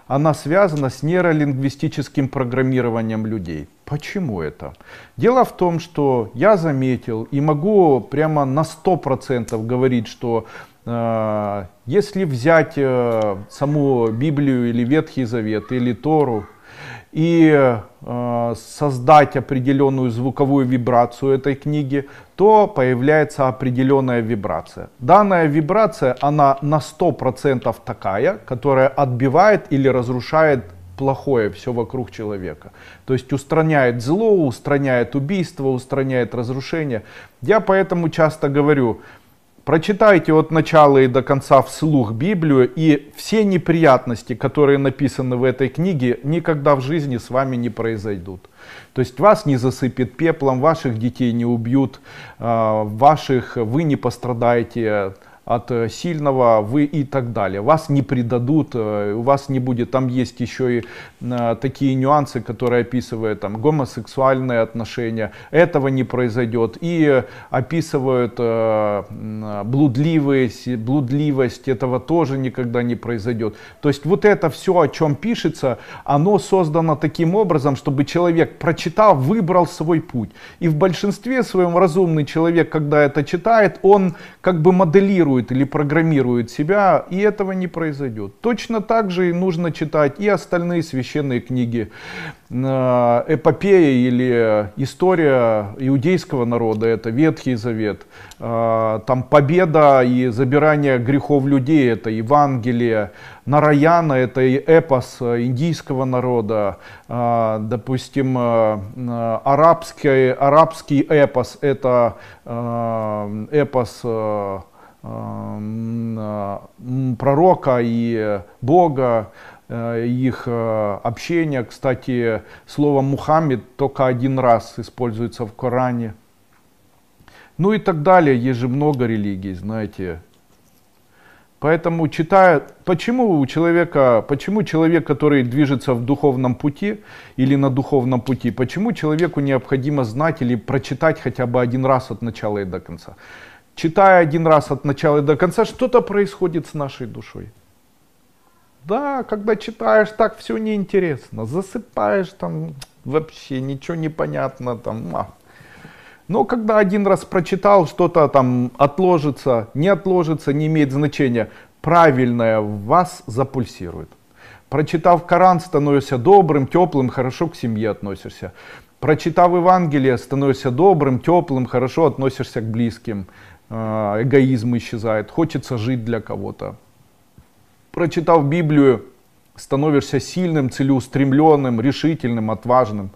она связана с нейролингвистическим программированием людей. Почему это? Дело в том, что я заметил и могу прямо на 100% говорить, что э, если взять э, саму Библию или Ветхий Завет или Тору, и э, создать определенную звуковую вибрацию этой книги, то появляется определенная вибрация. Данная вибрация, она на 100% такая, которая отбивает или разрушает плохое все вокруг человека. То есть устраняет зло, устраняет убийство, устраняет разрушение. Я поэтому часто говорю, Прочитайте от начала и до конца вслух Библию, и все неприятности, которые написаны в этой книге, никогда в жизни с вами не произойдут. То есть вас не засыпет пеплом, ваших детей не убьют, а, ваших вы не пострадаете от э, сильного, вы и так далее. Вас не предадут, э, у вас не будет, там есть еще и э, такие нюансы, которые описывают там гомосексуальные отношения, этого не произойдет. И описывают блудливость, блудливость, этого тоже никогда не произойдет. То есть вот это все, о чем пишется, оно создано таким образом, чтобы человек, прочитав, выбрал свой путь. И в большинстве своем разумный человек, когда это читает, он как бы моделирует моделирует или программирует себя, и этого не произойдет. Точно так же и нужно читать и остальные священные книги. Э, эпопея или история иудейского народа, это Ветхий Завет. Э, там победа и забирание грехов людей, это Евангелие. Нараяна, это эпос индийского народа. Э, допустим, арабский, арабский эпос, это эпос Э, пророка и Бога, э, их э, общение. Кстати, слово Мухаммед только один раз используется в Коране. Ну и так далее. Есть же много религий, знаете. Поэтому читая, почему у человека, почему человек, который движется в духовном пути или на духовном пути, почему человеку необходимо знать или прочитать хотя бы один раз от начала и до конца? Читая один раз от начала до конца, что-то происходит с нашей душой. Да, когда читаешь, так все неинтересно. Засыпаешь там, вообще ничего не понятно. Там, а. Но когда один раз прочитал, что-то там отложится, не отложится, не имеет значения. Правильное в вас запульсирует. Прочитав Коран, становишься добрым, теплым, хорошо к семье относишься. Прочитав Евангелие, становишься добрым, теплым, хорошо относишься к близким. Э, эгоизм исчезает, хочется жить для кого-то. Прочитав Библию, становишься сильным, целеустремленным, решительным, отважным.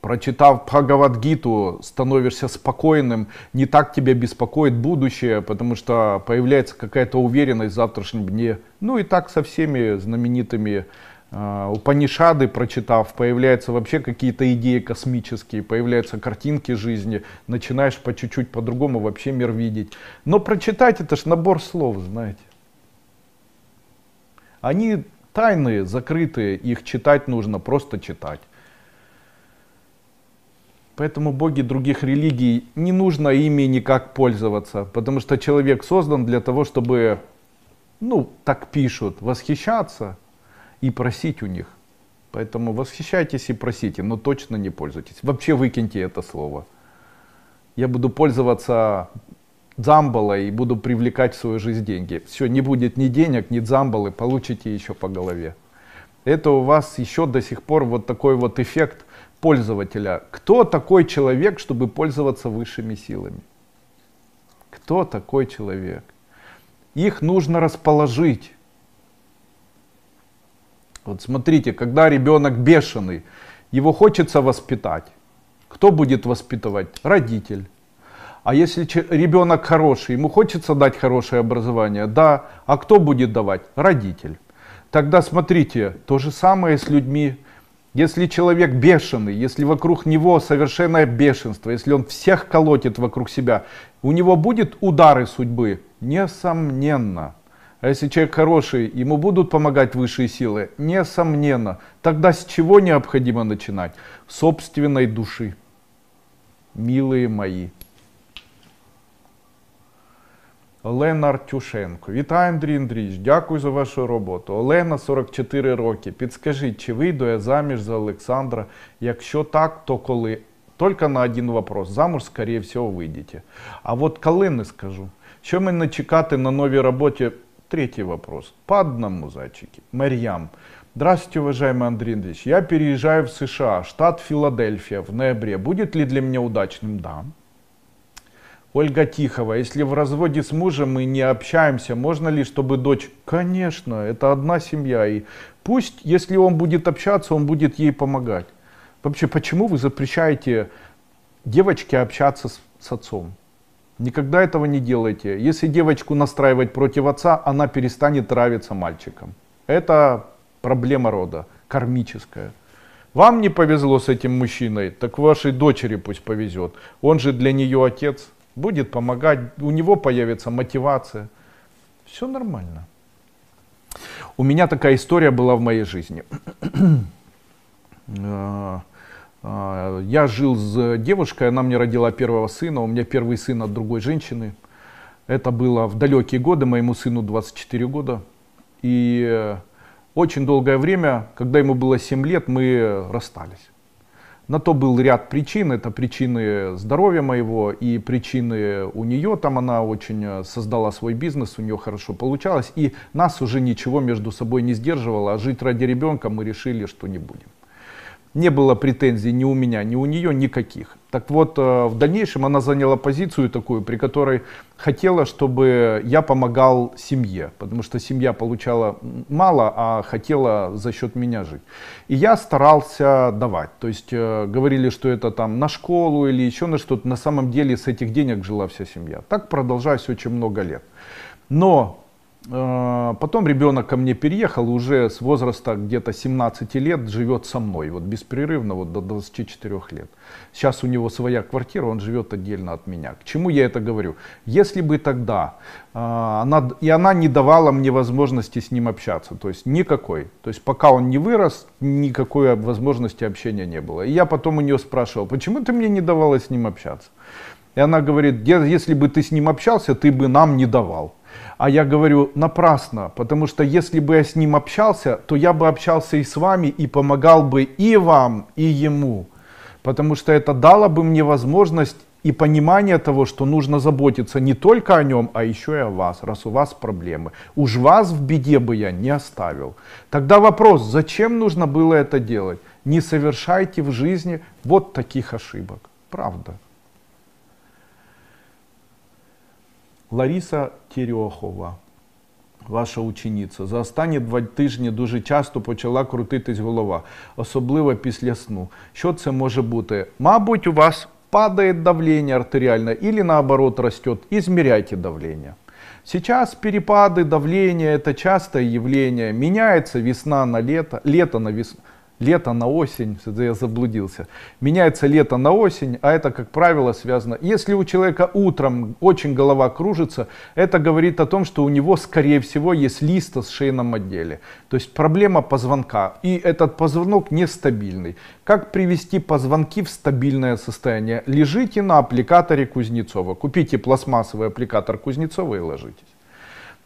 Прочитав Бхагавадгиту, становишься спокойным, не так тебя беспокоит будущее, потому что появляется какая-то уверенность в завтрашнем дне. Ну и так со всеми знаменитыми Упанишады прочитав, появляются вообще какие-то идеи космические, появляются картинки жизни, начинаешь по чуть-чуть по-другому вообще мир видеть. Но прочитать это ж набор слов, знаете. Они тайные, закрытые, их читать нужно, просто читать. Поэтому боги других религий не нужно ими никак пользоваться, потому что человек создан для того, чтобы, ну, так пишут, восхищаться и просить у них. Поэтому восхищайтесь и просите, но точно не пользуйтесь. Вообще выкиньте это слово. Я буду пользоваться дзамбалой и буду привлекать в свою жизнь деньги. Все, не будет ни денег, ни дзамбалы, получите еще по голове. Это у вас еще до сих пор вот такой вот эффект пользователя. Кто такой человек, чтобы пользоваться высшими силами? Кто такой человек? Их нужно расположить. Вот смотрите, когда ребенок бешеный, его хочется воспитать. Кто будет воспитывать? Родитель. А если ребенок хороший, ему хочется дать хорошее образование? Да. А кто будет давать? Родитель. Тогда смотрите, то же самое с людьми. Если человек бешеный, если вокруг него совершенное бешенство, если он всех колотит вокруг себя, у него будет удары судьбы? Несомненно. А если человек хороший, ему будут помогать высшие силы? Несомненно. Тогда с чего необходимо начинать? Собственной души. Милые мои. Олена Артюшенко. Вітаю, Андрій Андрійович, дякую за вашу роботу. Олена 44 роки. Підскажіть, чи вийду я заміж за Олександра? Якщо так, то коли? Только на один вопрос. Замуж, скорее всего, выйдете. А вот коли не скажу. Що мене чекати на новій роботі? Третий вопрос. По одному, зайчики. Марьям. Здравствуйте, уважаемый Андрей Андреевич. Я переезжаю в США, штат Филадельфия в ноябре. Будет ли для меня удачным? Да. Ольга Тихова, если в разводе с мужем мы не общаемся, можно ли, чтобы дочь... Конечно, это одна семья. И пусть, если он будет общаться, он будет ей помогать. Вообще, почему вы запрещаете девочке общаться с, с отцом? Никогда этого не делайте. Если девочку настраивать против отца, она перестанет нравиться мальчикам. Это проблема рода, кармическая. Вам не повезло с этим мужчиной, так вашей дочери пусть повезет. Он же для нее отец будет помогать, у него появится мотивация. Все нормально. У меня такая история была в моей жизни. А, я жил с девушкой, она мне родила первого сына, у меня первый сын от другой женщины. Это было в далекие годы, моему сыну 24 года. И очень долгое время, когда ему было 7 лет, мы расстались. На то был ряд причин. Это причины здоровья моего и причины у нее. Там она очень э, создала свой бизнес, у нее хорошо получалось. И нас уже ничего между собой не сдерживало. А жить ради ребенка мы решили, что не будем не было претензий ни у меня, ни у нее никаких. Так вот, э, в дальнейшем она заняла позицию такую, при которой хотела, чтобы я помогал семье, потому что семья получала мало, а хотела за счет меня жить. И я старался давать. То есть э, говорили, что это там на школу или еще на что-то. На самом деле с этих денег жила вся семья. Так продолжалось очень много лет. Но потом ребенок ко мне переехал, уже с возраста где-то 17 лет живет со мной, вот беспрерывно, вот до 24 лет. Сейчас у него своя квартира, он живет отдельно от меня. К чему я это говорю? Если бы тогда э, она, и она не давала мне возможности с ним общаться, то есть никакой. То есть пока он не вырос, никакой возможности общения не было. И я потом у нее спрашивал, почему ты мне не давала с ним общаться? И она говорит, если бы ты с ним общался, ты бы нам не давал. А я говорю, напрасно, потому что если бы я с ним общался, то я бы общался и с вами, и помогал бы и вам, и ему. Потому что это дало бы мне возможность и понимание того, что нужно заботиться не только о нем, а еще и о вас, раз у вас проблемы. Уж вас в беде бы я не оставил. Тогда вопрос, зачем нужно было это делать? Не совершайте в жизни вот таких ошибок. Правда. Лариса Терехова, ваша учениця, за останні два тижні дуже часто почала крутитись голова, особливо після сну. Що це може бути? Мабуть, у вас падает давление артериальное или наоборот растет. Измеряйте давление. Сейчас перепады давления это частое явление. Меняется весна на лето, лето на весну лето на осень, я заблудился. Меняется лето на осень, а это, как правило, связано. Если у человека утром очень голова кружится, это говорит о том, что у него, скорее всего, есть листа с шейном отделе. То есть проблема позвонка. И этот позвонок нестабильный. Как привести позвонки в стабильное состояние? Лежите на аппликаторе Кузнецова. Купите пластмассовый аппликатор Кузнецова и ложитесь.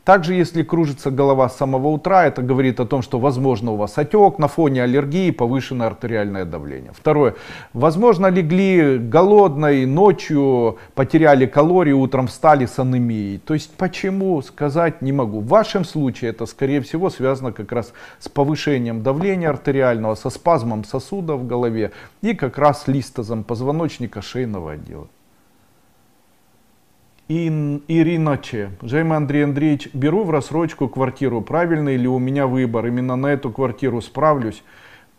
Также, если кружится голова с самого утра, это говорит о том, что возможно у вас отек на фоне аллергии, повышенное артериальное давление. Второе. Возможно, легли голодной, ночью потеряли калории, утром встали с анемией. То есть почему, сказать не могу. В вашем случае это, скорее всего, связано как раз с повышением давления артериального, со спазмом сосудов в голове и как раз листозом позвоночника шейного отдела. Ин, Ирина Че. Жайма Андрей Андреевич, беру в рассрочку квартиру. Правильный ли у меня выбор? Именно на эту квартиру справлюсь?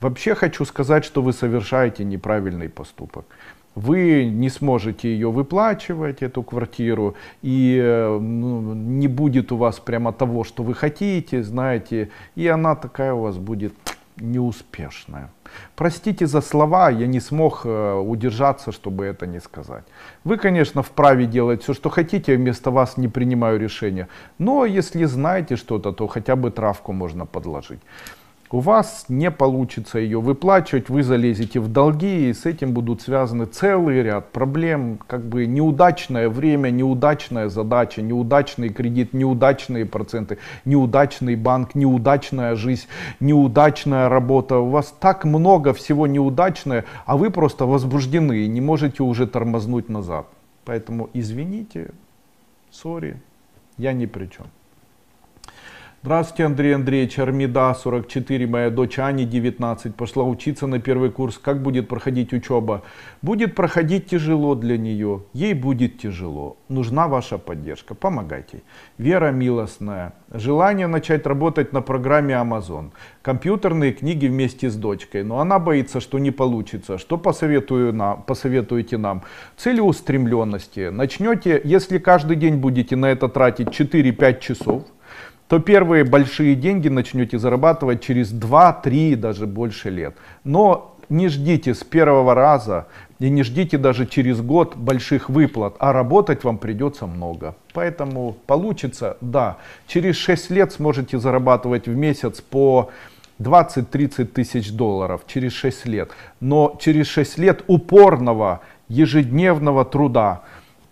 Вообще хочу сказать, что вы совершаете неправильный поступок. Вы не сможете ее выплачивать, эту квартиру, и э, ну, не будет у вас прямо того, что вы хотите, знаете, и она такая у вас будет неуспешная. Простите за слова, я не смог э, удержаться, чтобы это не сказать. Вы, конечно, вправе делать все, что хотите, вместо вас не принимаю решения. Но если знаете что-то, то хотя бы травку можно подложить у вас не получится ее выплачивать, вы залезете в долги, и с этим будут связаны целый ряд проблем, как бы неудачное время, неудачная задача, неудачный кредит, неудачные проценты, неудачный банк, неудачная жизнь, неудачная работа. У вас так много всего неудачное, а вы просто возбуждены и не можете уже тормознуть назад. Поэтому извините, сори, я ни при чем. Здравствуйте, Андрей Андреевич, Армида, 44, моя дочь Ани, 19, пошла учиться на первый курс. Как будет проходить учеба? Будет проходить тяжело для нее, ей будет тяжело. Нужна ваша поддержка, помогайте. Вера милостная, желание начать работать на программе Amazon. Компьютерные книги вместе с дочкой, но она боится, что не получится. Что посоветую нам, посоветуете нам? Целеустремленности. Начнете, если каждый день будете на это тратить 4-5 часов, то первые большие деньги начнете зарабатывать через 2-3, даже больше лет. Но не ждите с первого раза и не ждите даже через год больших выплат, а работать вам придется много. Поэтому получится, да, через 6 лет сможете зарабатывать в месяц по 20-30 тысяч долларов через 6 лет. Но через 6 лет упорного ежедневного труда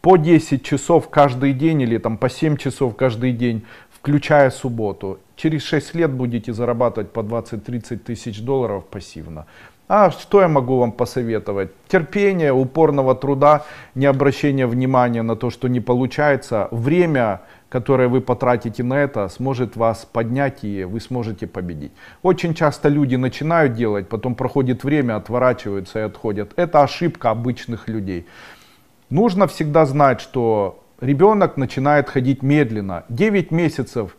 по 10 часов каждый день или там по 7 часов каждый день включая субботу. Через 6 лет будете зарабатывать по 20-30 тысяч долларов пассивно. А что я могу вам посоветовать? Терпение, упорного труда, не обращение внимания на то, что не получается. Время, которое вы потратите на это, сможет вас поднять и вы сможете победить. Очень часто люди начинают делать, потом проходит время, отворачиваются и отходят. Это ошибка обычных людей. Нужно всегда знать, что ребенок начинает ходить медленно. 9 месяцев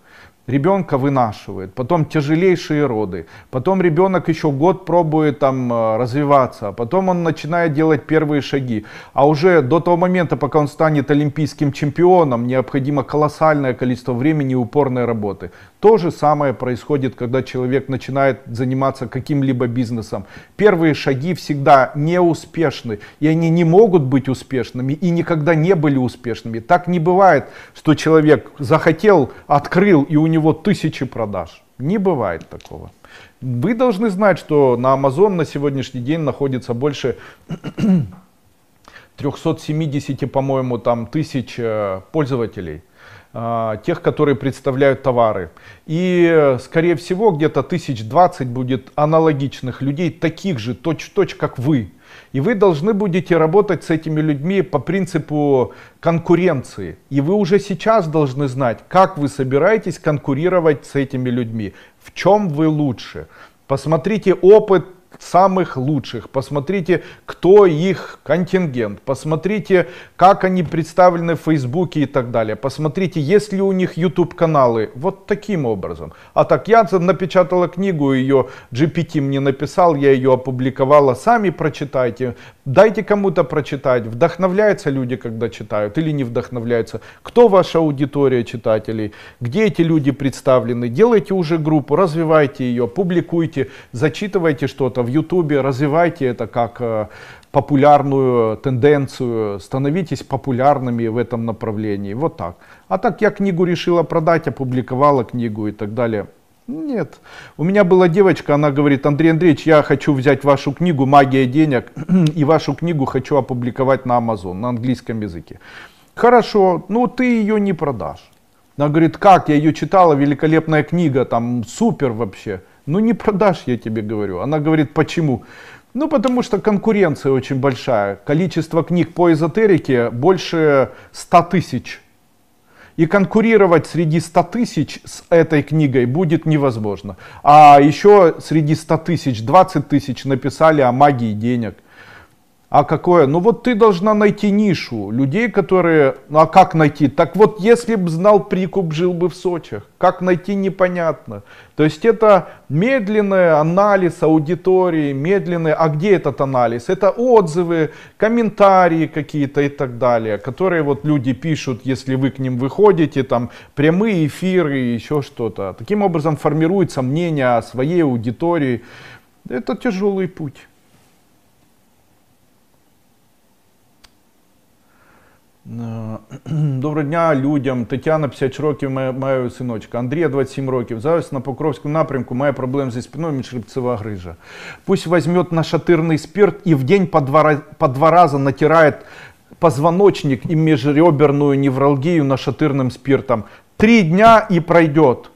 ребенка вынашивает, потом тяжелейшие роды, потом ребенок еще год пробует там э, развиваться, потом он начинает делать первые шаги, а уже до того момента, пока он станет олимпийским чемпионом, необходимо колоссальное количество времени и упорной работы. То же самое происходит, когда человек начинает заниматься каким-либо бизнесом. Первые шаги всегда неуспешны, и они не могут быть успешными, и никогда не были успешными. Так не бывает, что человек захотел, открыл, и у него тысячи продаж. Не бывает такого. Вы должны знать, что на Amazon на сегодняшний день находится больше 370, по-моему, там тысяч э, пользователей тех, которые представляют товары. И, скорее всего, где-то тысяч двадцать будет аналогичных людей, таких же, точь-в-точь, как вы. И вы должны будете работать с этими людьми по принципу конкуренции. И вы уже сейчас должны знать, как вы собираетесь конкурировать с этими людьми, в чем вы лучше. Посмотрите опыт самых лучших. Посмотрите, кто их контингент. Посмотрите, как они представлены в Фейсбуке и так далее. Посмотрите, есть ли у них YouTube каналы. Вот таким образом. А так я напечатала книгу, ее GPT мне написал, я ее опубликовала. Сами прочитайте. Дайте кому-то прочитать. Вдохновляются люди, когда читают или не вдохновляются. Кто ваша аудитория читателей? Где эти люди представлены? Делайте уже группу, развивайте ее, публикуйте, зачитывайте что-то в Ютубе, развивайте это как э, популярную тенденцию, становитесь популярными в этом направлении. Вот так. А так я книгу решила продать, опубликовала книгу и так далее. Нет. У меня была девочка, она говорит, Андрей Андреевич, я хочу взять вашу книгу «Магия денег» и вашу книгу хочу опубликовать на Amazon, на английском языке. Хорошо, ну ты ее не продашь. Она говорит, как, я ее читала, великолепная книга, там супер вообще. Ну не продашь, я тебе говорю. Она говорит, почему? Ну потому что конкуренция очень большая. Количество книг по эзотерике больше 100 тысяч. И конкурировать среди 100 тысяч с этой книгой будет невозможно. А еще среди 100 тысяч 20 тысяч написали о магии денег. А какое? Ну вот ты должна найти нишу людей, которые... Ну а как найти? Так вот, если бы знал прикуп, жил бы в Сочах. Как найти, непонятно. То есть это медленный анализ аудитории, медленный... А где этот анализ? Это отзывы, комментарии какие-то и так далее, которые вот люди пишут, если вы к ним выходите, там прямые эфиры, еще что-то. Таким образом формируется мнение о своей аудитории. Это тяжелый путь. доброго дня людям. Тетяна 50 років має синочка. Андрія 27 років. Зараз на Покровському напрямку має проблем зі спиною міжхребцева грижа. Пусть возьмет нашатырный спирт и в день по два, по два раза натирает позвоночник и межреберную невралгию нашатырным спиртом. Три дня и пройдет.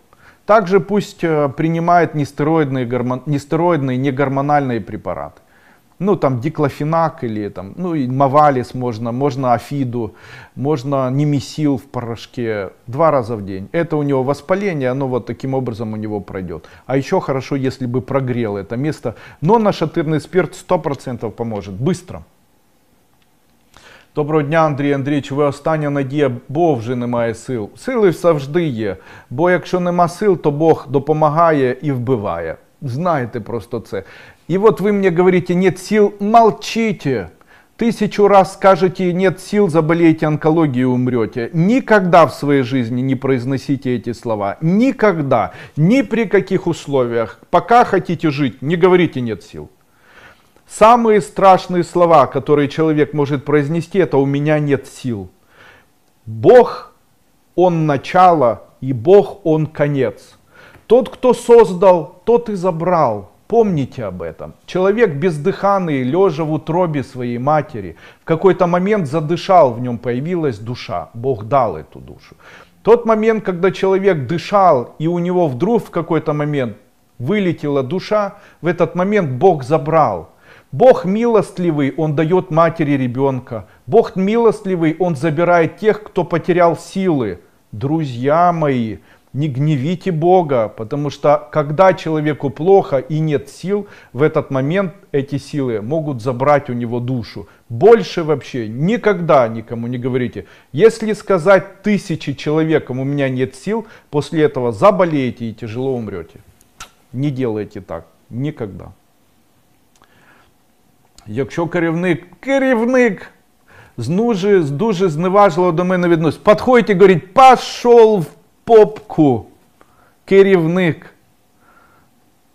Также пусть э, принимает нестероидные, гормон, нестероидные негормональные препараты ну там диклофенак или там, ну и мавалис можно, можно афиду, можно немесил в порошке два раза в день. Это у него воспаление, оно вот таким образом у него пройдет. А еще хорошо, если бы прогрел это место. Но нашатырный спирт 100% поможет, быстро. Доброго дня, Андрій Андрійович. Ви остання надія, Бог вже не має сил. Сили завжди є. Бо якщо нема сил, то Бог допомагає і вбиває. Знаєте просто це. И вот вы мне говорите, нет сил, молчите. Тысячу раз скажете, нет сил, заболеете онкологией умрете. Никогда в своей жизни не произносите эти слова. Никогда. Ни при каких условиях. Пока хотите жить, не говорите нет сил. Самые страшные слова, которые человек может произнести, это у меня нет сил. Бог, Он начало, и Бог, Он конец. Тот, кто создал, тот и забрал. Помните об этом. Человек бездыханный, лежа в утробе своей матери, в какой-то момент задышал, в нем появилась душа. Бог дал эту душу. Тот момент, когда человек дышал, и у него вдруг в какой-то момент вылетела душа, в этот момент Бог забрал. Бог милостливый, Он дает матери ребенка. Бог милостливый, Он забирает тех, кто потерял силы. Друзья мои, не гневите Бога, потому что когда человеку плохо и нет сил, в этот момент эти силы могут забрать у него душу. Больше вообще никогда никому не говорите. Если сказать тысячи человекам, у меня нет сил, после этого заболеете и тяжело умрете. Не делайте так. Никогда. Якщо керівник, керівник дуже, дуже зневажливо до мене відносить, підходить і говорить, пошел в попку, керівник.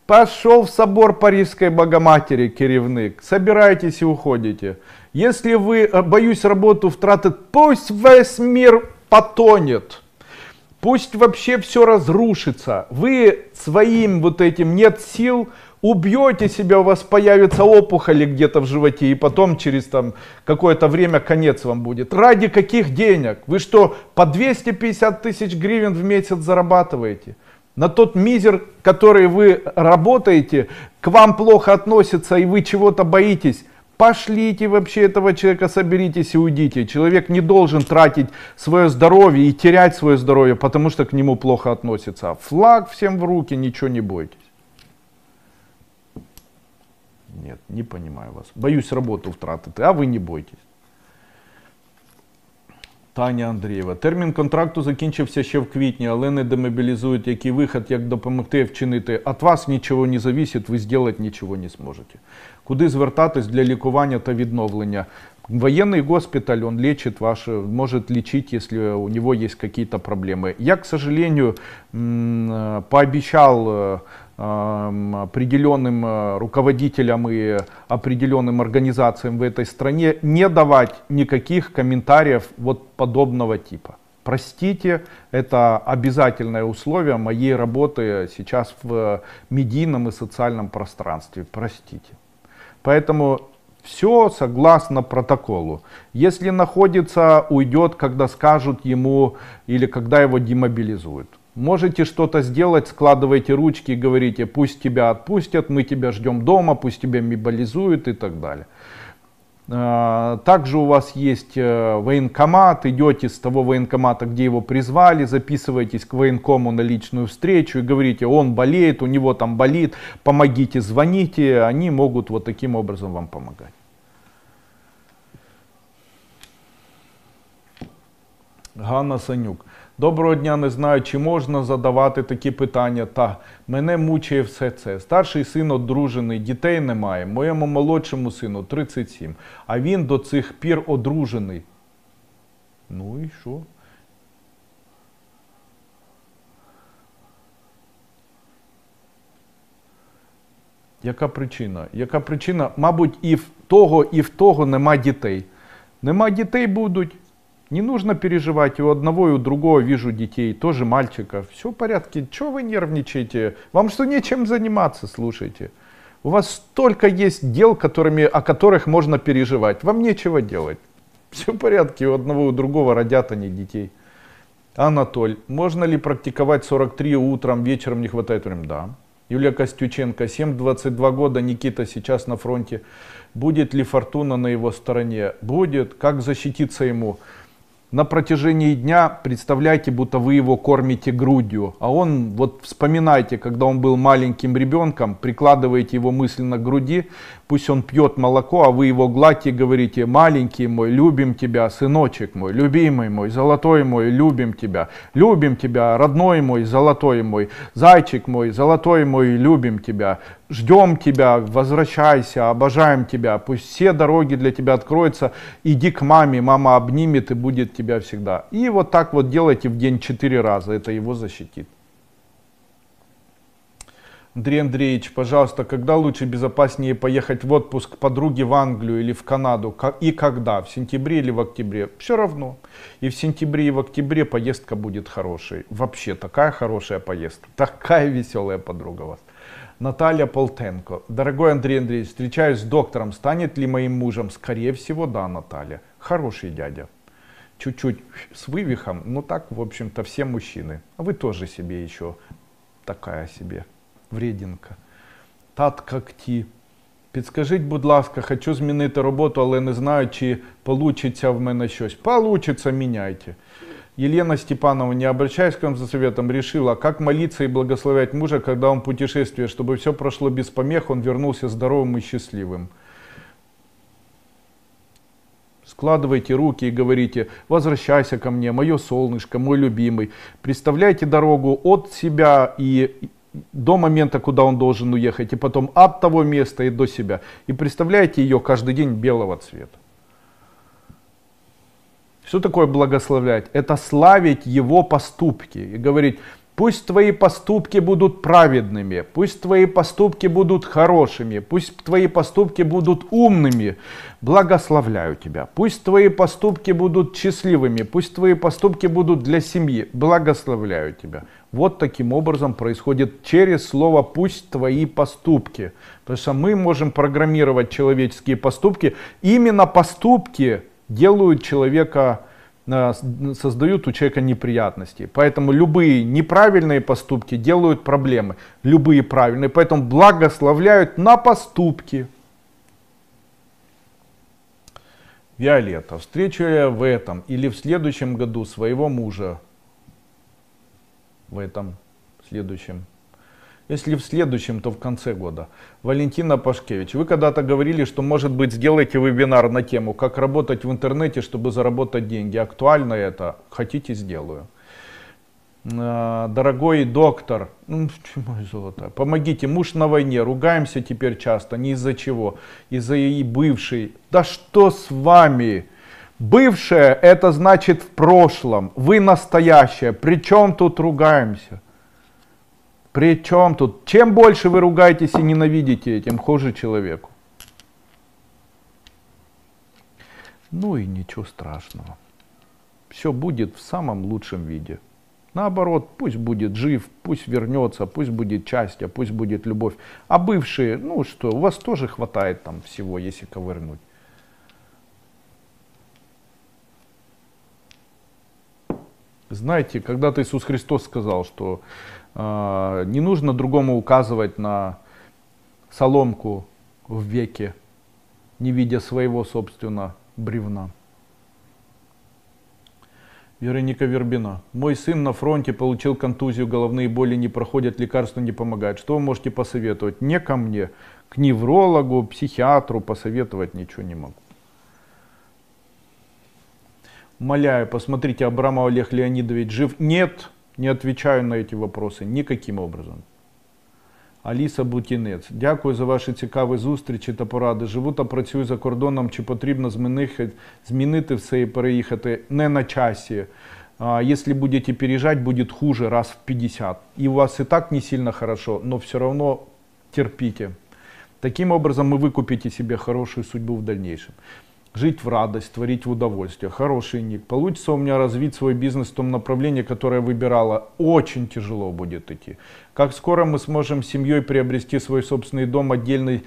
Пошел в собор Парижской Богоматери, керівник. Собирайтесь и уходите. Если вы, э, боюсь, работу втратить, пусть весь мир потонет. Пусть вообще все разрушится. Вы своим вот этим нет сил, убьете себя, у вас появится опухоли где-то в животе, и потом через там какое-то время конец вам будет. Ради каких денег? Вы что, по 250 тысяч гривен в месяц зарабатываете? На тот мизер, который вы работаете, к вам плохо относится, и вы чего-то боитесь. Пошлите вообще этого человека, соберитесь и уйдите. Человек не должен тратить свое здоровье и терять свое здоровье, потому что к нему плохо относится. Флаг всем в руки, ничего не бойтесь. Нет, не понимаю вас. Боюсь работу втратити, а ви не бойтесь. Таня Андрієва. Термін контракту закінчився ще в квітні, але не демобілізують який вихід, як допомогти вчинити. От вас нічого не зависить, ви зробити нічого не зможете. Куди звертатись для лікування та відновлення? Военный госпиталь, он лечит ваше, может лечить, если у него есть какие-то проблемы. Я, к сожалению, пообещал э, определенным э, руководителям и определенным организациям в этой стране не давать никаких комментариев вот подобного типа. Простите, это обязательное условие моей работы сейчас в медийном и социальном пространстве. Простите. Поэтому все согласно протоколу. Если находится, уйдет, когда скажут ему или когда его демобилизуют. Можете что-то сделать, складывайте ручки и говорите, пусть тебя отпустят, мы тебя ждем дома, пусть тебя мобилизуют и так далее. А, также у вас есть э, военкомат, идете с того военкомата, где его призвали, записываетесь к военкому на личную встречу и говорите, он болеет, у него там болит, помогите, звоните, они могут вот таким образом вам помогать. Ганна Санюк. Доброго дня, не знаю, чи можна задавати такі питання. Та мене мучає все це. Старший син одружений, дітей немає. Моєму молодшому сину 37. А він до цих пір одружений. Ну і що? Яка причина? Яка причина? Мабуть, і в того, і в того нема дітей. Нема дітей будуть. Не нужно переживать, у одного, и у другого вижу детей, тоже мальчиков. Все в порядке, чего вы нервничаете? Вам что, нечем заниматься, слушайте. У вас столько есть дел, которыми, о которых можно переживать. Вам нечего делать. Все в порядке, у одного, и у другого родят они детей. Анатоль, можно ли практиковать 43 утром, вечером не хватает времени? Да. Юлия Костюченко, 7-22 года, Никита сейчас на фронте. Будет ли фортуна на его стороне? Будет. Как защититься ему? На протяжении дня представляйте, будто вы его кормите грудью. А он, вот вспоминайте, когда он был маленьким ребенком, прикладываете его мысленно к груди, пусть он пьет молоко, а вы его гладите и говорите, маленький мой, любим тебя, сыночек мой, любимый мой, золотой мой, любим тебя, любим тебя, родной мой, золотой мой, зайчик мой, золотой мой, любим тебя, ждем тебя, возвращайся, обожаем тебя, пусть все дороги для тебя откроются, иди к маме, мама обнимет и будет тебя всегда. И вот так вот делайте в день четыре раза, это его защитит. Андрей Андреевич, пожалуйста, когда лучше безопаснее поехать в отпуск к подруге в Англию или в Канаду? И когда? В сентябре или в октябре? Все равно. И в сентябре и в октябре поездка будет хорошей. Вообще такая хорошая поездка. Такая веселая подруга у вас. Наталья Полтенко. Дорогой Андрей Андреевич, встречаюсь с доктором. Станет ли моим мужем? Скорее всего, да, Наталья. Хороший дядя. Чуть-чуть с вывихом, но так, в общем-то, все мужчины. А вы тоже себе еще такая себе вредінка. Татка ті. Підскажіть, будь ласка, хочу змінити роботу, але не знаю, чи вийде в мене щось. Получится, міняйте. Елена Степанова, не обращаясь к вам за советом, решила, как молиться и благословлять мужа, когда он путешествует, чтобы все прошло без помех, он вернулся здоровым и счастливым. Складывайте руки и говорите, возвращайся ко мне, мое солнышко, мой любимый. Представляйте дорогу от себя и до момента, куда он должен уехать, и потом от того места и до себя. И представляете ее каждый день белого цвета. Что такое благословлять? Это славить его поступки и говорить, Пусть твои поступки будут праведными, пусть твои поступки будут хорошими, пусть твои поступки будут умными. Благословляю тебя. Пусть твои поступки будут счастливыми, пусть твои поступки будут для семьи. Благословляю тебя. Вот таким образом происходит через слово «пусть твои поступки». Потому что мы можем программировать человеческие поступки. Именно поступки делают человека создают у человека неприятности. Поэтому любые неправильные поступки делают проблемы. Любые правильные. Поэтому благословляют на поступки. Виолетта, встречу я в этом или в следующем году своего мужа. В этом следующем если в следующем, то в конце года. Валентина Пашкевич, вы когда-то говорили, что, может быть, сделайте вебинар на тему, как работать в интернете, чтобы заработать деньги. Актуально это? Хотите, сделаю. А, дорогой доктор, ну, золото, помогите, муж на войне, ругаемся теперь часто, не из-за чего, из-за ей бывшей. Да что с вами? Бывшее это значит в прошлом, вы настоящее, причем тут ругаемся? Причем тут, чем больше вы ругаетесь и ненавидите, тем хуже человеку. Ну и ничего страшного. Все будет в самом лучшем виде. Наоборот, пусть будет жив, пусть вернется, пусть будет счастье, пусть будет любовь. А бывшие, ну что, у вас тоже хватает там всего, если ковырнуть. Знаете, когда-то Иисус Христос сказал, что не нужно другому указывать на соломку в веке, не видя своего собственного бревна. Вероника Вербина. Мой сын на фронте получил контузию, головные боли не проходят, лекарства не помогают. Что вы можете посоветовать? Не ко мне, к неврологу, психиатру посоветовать ничего не могу. Умоляю, посмотрите, Абрамов Олег Леонидович жив? Нет, не отвечаю на эти вопросы никаким образом. Аліса Бутінець, дякую за ваші цікаві зустрічі та поради. Живу та працюю за кордоном. Чи потрібно змінити, змінити все і переїхати не на часі? А, если будете переезжать, будет хуже раз в 50. И у вас и так не сильно хорошо, но все равно терпите. Таким образом вы выкупите себе хорошую судьбу в дальнейшем жить в радость, творить в удовольствие. Хороший ник. Получится у меня развить свой бизнес в том направлении, которое я выбирала. Очень тяжело будет идти. Как скоро мы сможем с семьей приобрести свой собственный дом отдельный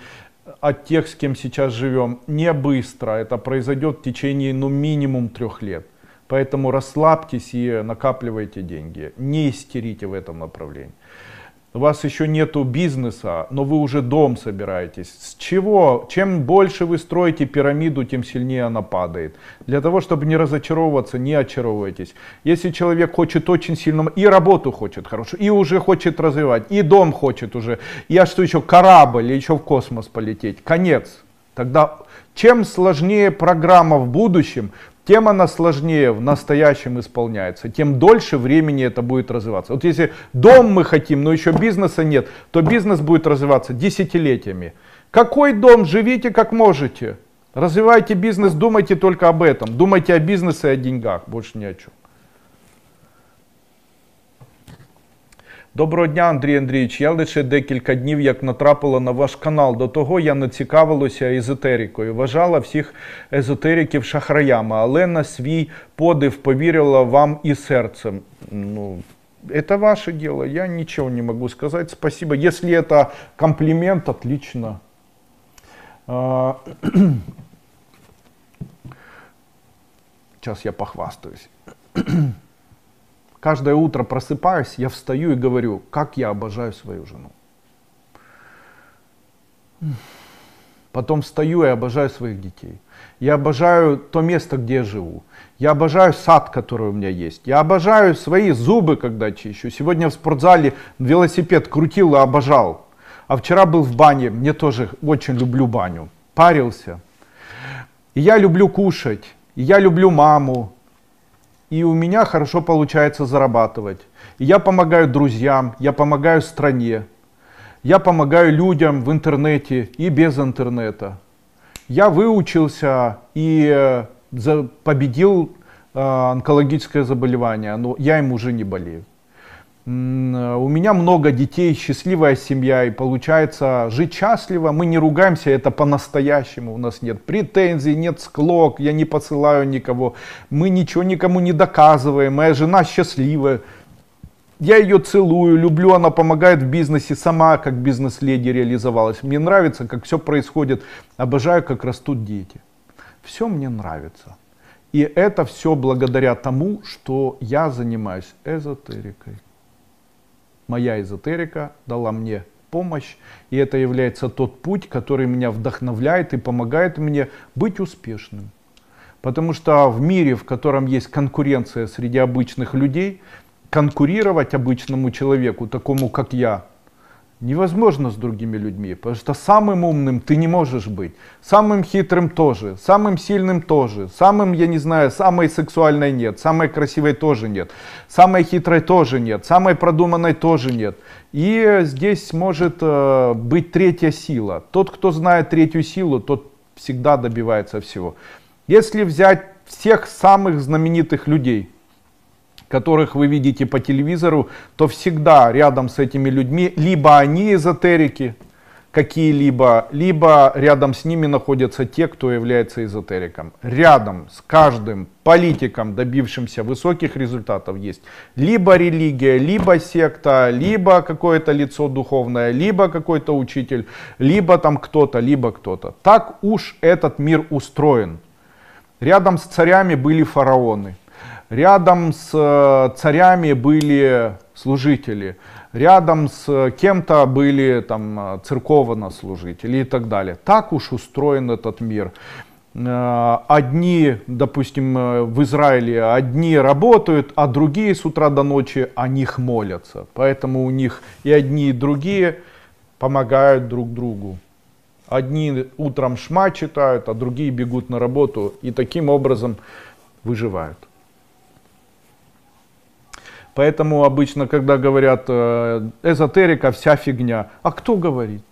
от тех, с кем сейчас живем? Не быстро. Это произойдет в течение ну, минимум трех лет. Поэтому расслабьтесь и накапливайте деньги. Не истерите в этом направлении у вас еще нету бизнеса, но вы уже дом собираетесь. С чего? Чем больше вы строите пирамиду, тем сильнее она падает. Для того, чтобы не разочаровываться, не очаровывайтесь. Если человек хочет очень сильно, и работу хочет хорошо, и уже хочет развивать, и дом хочет уже, и а что еще, корабль, еще в космос полететь, конец. Тогда чем сложнее программа в будущем, тем она сложнее в настоящем исполняется, тем дольше времени это будет развиваться. Вот если дом мы хотим, но еще бизнеса нет, то бизнес будет развиваться десятилетиями. Какой дом? Живите как можете. Развивайте бизнес, думайте только об этом. Думайте о бизнесе и о деньгах, больше ни о чем. Доброго дня, Андрій Андрійович. Я лише декілька днів як натрапила на ваш канал. До того я не цікавилася езотерикою. Вважала всіх езотериків шахраями, але на свій подив повірила вам і серцем. Ну, это ваше дело, я ничего не могу сказать. Спасибо. Если это комплимент, отлично. Сейчас я похвастаюсь. Каждое утро просыпаюсь, я встаю и говорю, как я обожаю свою жену. Потом встаю и обожаю своих детей. Я обожаю то место, где я живу. Я обожаю сад, который у меня есть. Я обожаю свои зубы, когда чищу. Сегодня в спортзале велосипед крутил и обожал. А вчера был в бане, мне тоже очень люблю баню. Парился. И я люблю кушать. И я люблю маму и у меня хорошо получается зарабатывать. Я помогаю друзьям, я помогаю стране, я помогаю людям в интернете и без интернета. Я выучился и э, победил э, онкологическое заболевание, но я им уже не болею. У меня много детей, счастливая семья, и получается жить счастливо, мы не ругаемся, это по-настоящему, у нас нет претензий, нет склок, я не посылаю никого, мы ничего никому не доказываем, моя жена счастливая, я ее целую, люблю, она помогает в бизнесе, сама как бизнес-леди реализовалась. Мне нравится, как все происходит, обожаю, как растут дети. Все мне нравится. И это все благодаря тому, что я занимаюсь эзотерикой. Моя эзотерика дала мне помощь, и это является тот путь, который меня вдохновляет и помогает мне быть успешным. Потому что в мире, в котором есть конкуренция среди обычных людей, конкурировать обычному человеку, такому как я, невозможно с другими людьми, потому что самым умным ты не можешь быть, самым хитрым тоже, самым сильным тоже, самым, я не знаю, самой сексуальной нет, самой красивой тоже нет, самой хитрой тоже нет, самой продуманной тоже нет. И здесь может э, быть третья сила. Тот, кто знает третью силу, тот всегда добивается всего. Если взять всех самых знаменитых людей – которых вы видите по телевизору, то всегда рядом с этими людьми либо они эзотерики какие-либо, либо рядом с ними находятся те, кто является эзотериком. Рядом с каждым политиком, добившимся высоких результатов, есть либо религия, либо секта, либо какое-то лицо духовное, либо какой-то учитель, либо там кто-то, либо кто-то. Так уж этот мир устроен. Рядом с царями были фараоны. Рядом с э, царями были служители, рядом с кем-то были там церковнослужители и так далее. Так уж устроен этот мир. Э, одни, допустим, э, в Израиле, одни работают, а другие с утра до ночи о них молятся. Поэтому у них и одни, и другие помогают друг другу. Одни утром шма читают, а другие бегут на работу и таким образом выживают. Поэтому обычно, когда говорят э, эзотерика, вся фигня. А кто говорит?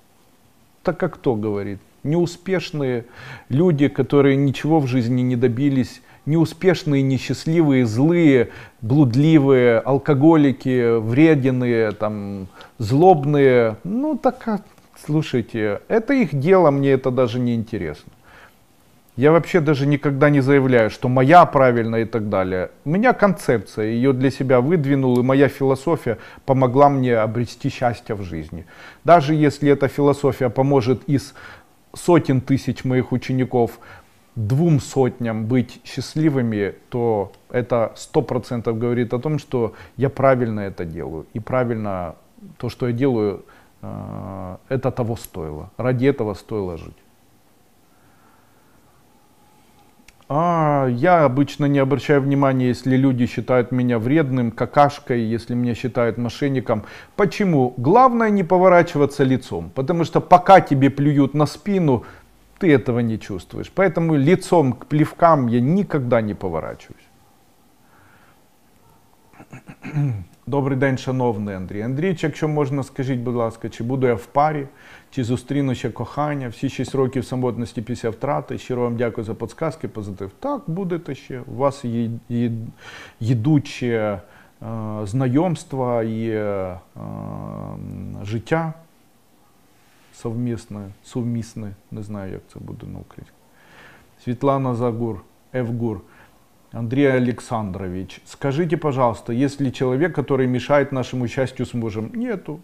Так как кто говорит? Неуспешные люди, которые ничего в жизни не добились, неуспешные, несчастливые, злые, блудливые, алкоголики, вреденные, там, злобные. Ну так, а, слушайте, это их дело, мне это даже не интересно. Я вообще даже никогда не заявляю, что моя правильная и так далее. У меня концепция, ее для себя выдвинул, и моя философия помогла мне обрести счастье в жизни. Даже если эта философия поможет из сотен тысяч моих учеников двум сотням быть счастливыми, то это сто процентов говорит о том, что я правильно это делаю. И правильно то, что я делаю, э, это того стоило. Ради этого стоило жить. А, я обычно не обращаю внимания, если люди считают меня вредным, какашкой, если меня считают мошенником. Почему? Главное не поворачиваться лицом, потому что пока тебе плюют на спину, ты этого не чувствуешь. Поэтому лицом к плевкам я никогда не поворачиваюсь. Добрий день, шановний Андрій. Андрійч, якщо можна, скажіть, будь ласка, чи буду я в парі, чи зустріну ще кохання, всі 6 років самотності після втрати. Щиро вам дякую за подсказки, позитив. Так, будете ще. У вас є, є їдуче е, знайомства і е, життя совмісне, сумісне, не знаю, як це буде на українському. Світлана Загур, Евгур. Андрей Александрович, скажите, пожалуйста, есть ли человек, который мешает нашему счастью с мужем? Нету.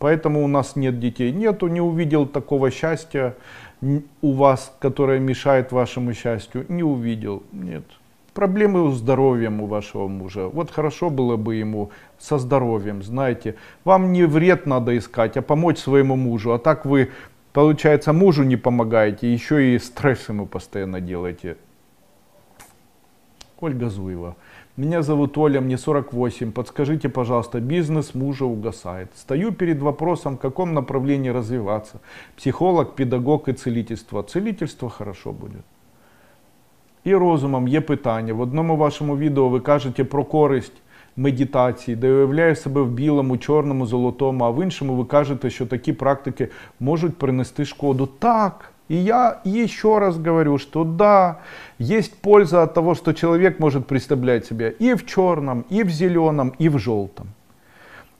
Поэтому у нас нет детей. Нету, не увидел такого счастья у вас, которое мешает вашему счастью. Не увидел. Нет. Проблемы с здоровьем у вашего мужа. Вот хорошо было бы ему со здоровьем, знаете. Вам не вред надо искать, а помочь своему мужу. А так вы, получается, мужу не помогаете, еще и стресс ему постоянно делаете. Ольга Зуева. Меня зовут Оля, мне 48. Подскажите, пожалуйста, бизнес мужа угасает. Стою перед вопросом, в каком направлении развиваться. Психолог, педагог и целительство. Целительство хорошо будет. І розумом є питання. В одному вашому відео ви кажете про користь медитації, де уявляю себе в білому, чорному, золотому, а в іншому ви кажете, що такі практики можуть принести шкоду. Так. И я еще раз говорю, что да, есть польза от того, что человек может представлять себя и в черном, и в зеленом, и в желтом.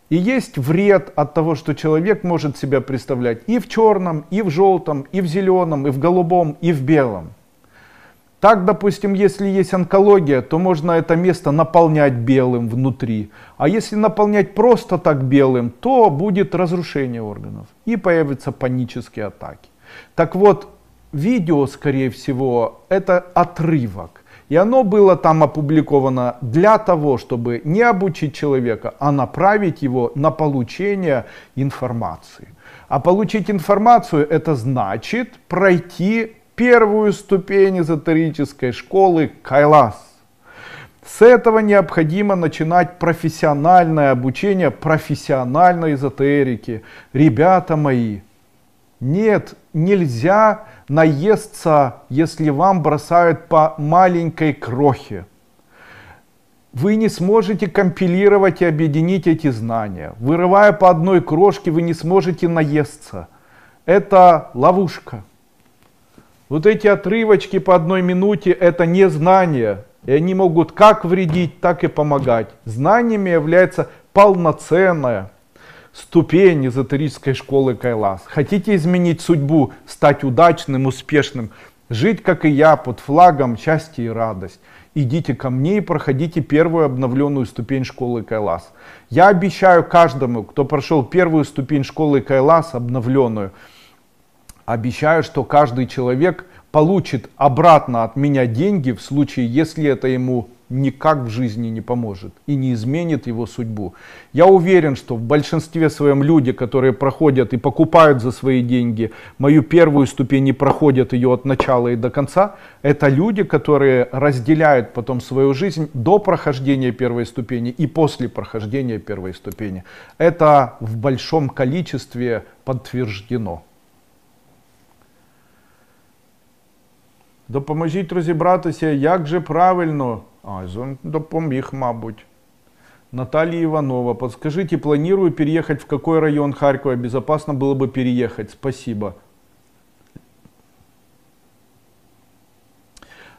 И есть вред от того, что человек может себя представлять и в черном, и в желтом, и в зеленом, и в голубом, и в белом. Так, допустим, если есть онкология, то можно это место наполнять белым внутри. А если наполнять просто так белым, то будет разрушение органов и появятся панические атаки. Так вот, видео, скорее всего, это отрывок. И оно было там опубликовано для того, чтобы не обучить человека, а направить его на получение информации. А получить информацию это значит пройти первую ступень эзотерической школы Кайлас. С этого необходимо начинать профессиональное обучение профессиональной эзотерики. Ребята мои, нет, нельзя наесться, если вам бросают по маленькой крохе. Вы не сможете компилировать и объединить эти знания. Вырывая по одной крошке, вы не сможете наесться. Это ловушка. Вот эти отрывочки по одной минуте это не знания. И они могут как вредить, так и помогать. Знаниями является полноценная ступень эзотерической школы Кайлас. Хотите изменить судьбу, стать удачным, успешным, жить как и я под флагом счастья и радость. Идите ко мне и проходите первую обновленную ступень школы Кайлас. Я обещаю каждому, кто прошел первую ступень школы Кайлас, обновленную, обещаю, что каждый человек получит обратно от меня деньги в случае, если это ему никак в жизни не поможет и не изменит его судьбу. Я уверен, что в большинстве своем люди, которые проходят и покупают за свои деньги мою первую ступень и проходят ее от начала и до конца, это люди, которые разделяют потом свою жизнь до прохождения первой ступени и после прохождения первой ступени. Это в большом количестве подтверждено. Допоможіть розібратися, як же правильно. А, он допоміг, мабуть. Наталья Иванова, подскажите, планирую переехать в какой район Харькова? Безопасно было бы переехать. Спасибо.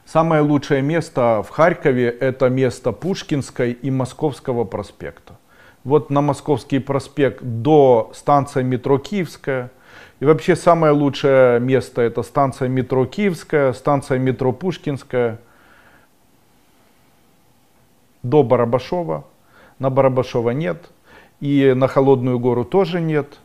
Самое лучшее место в Харькове это место Пушкинской и Московского проспекта. Вот на Московский проспект до станции метро Киевская – и вообще самое лучшее место это станция метро Киевская, станция метро Пушкинская, до Барабашова. На Барабашова нет. И на Холодную гору тоже нет.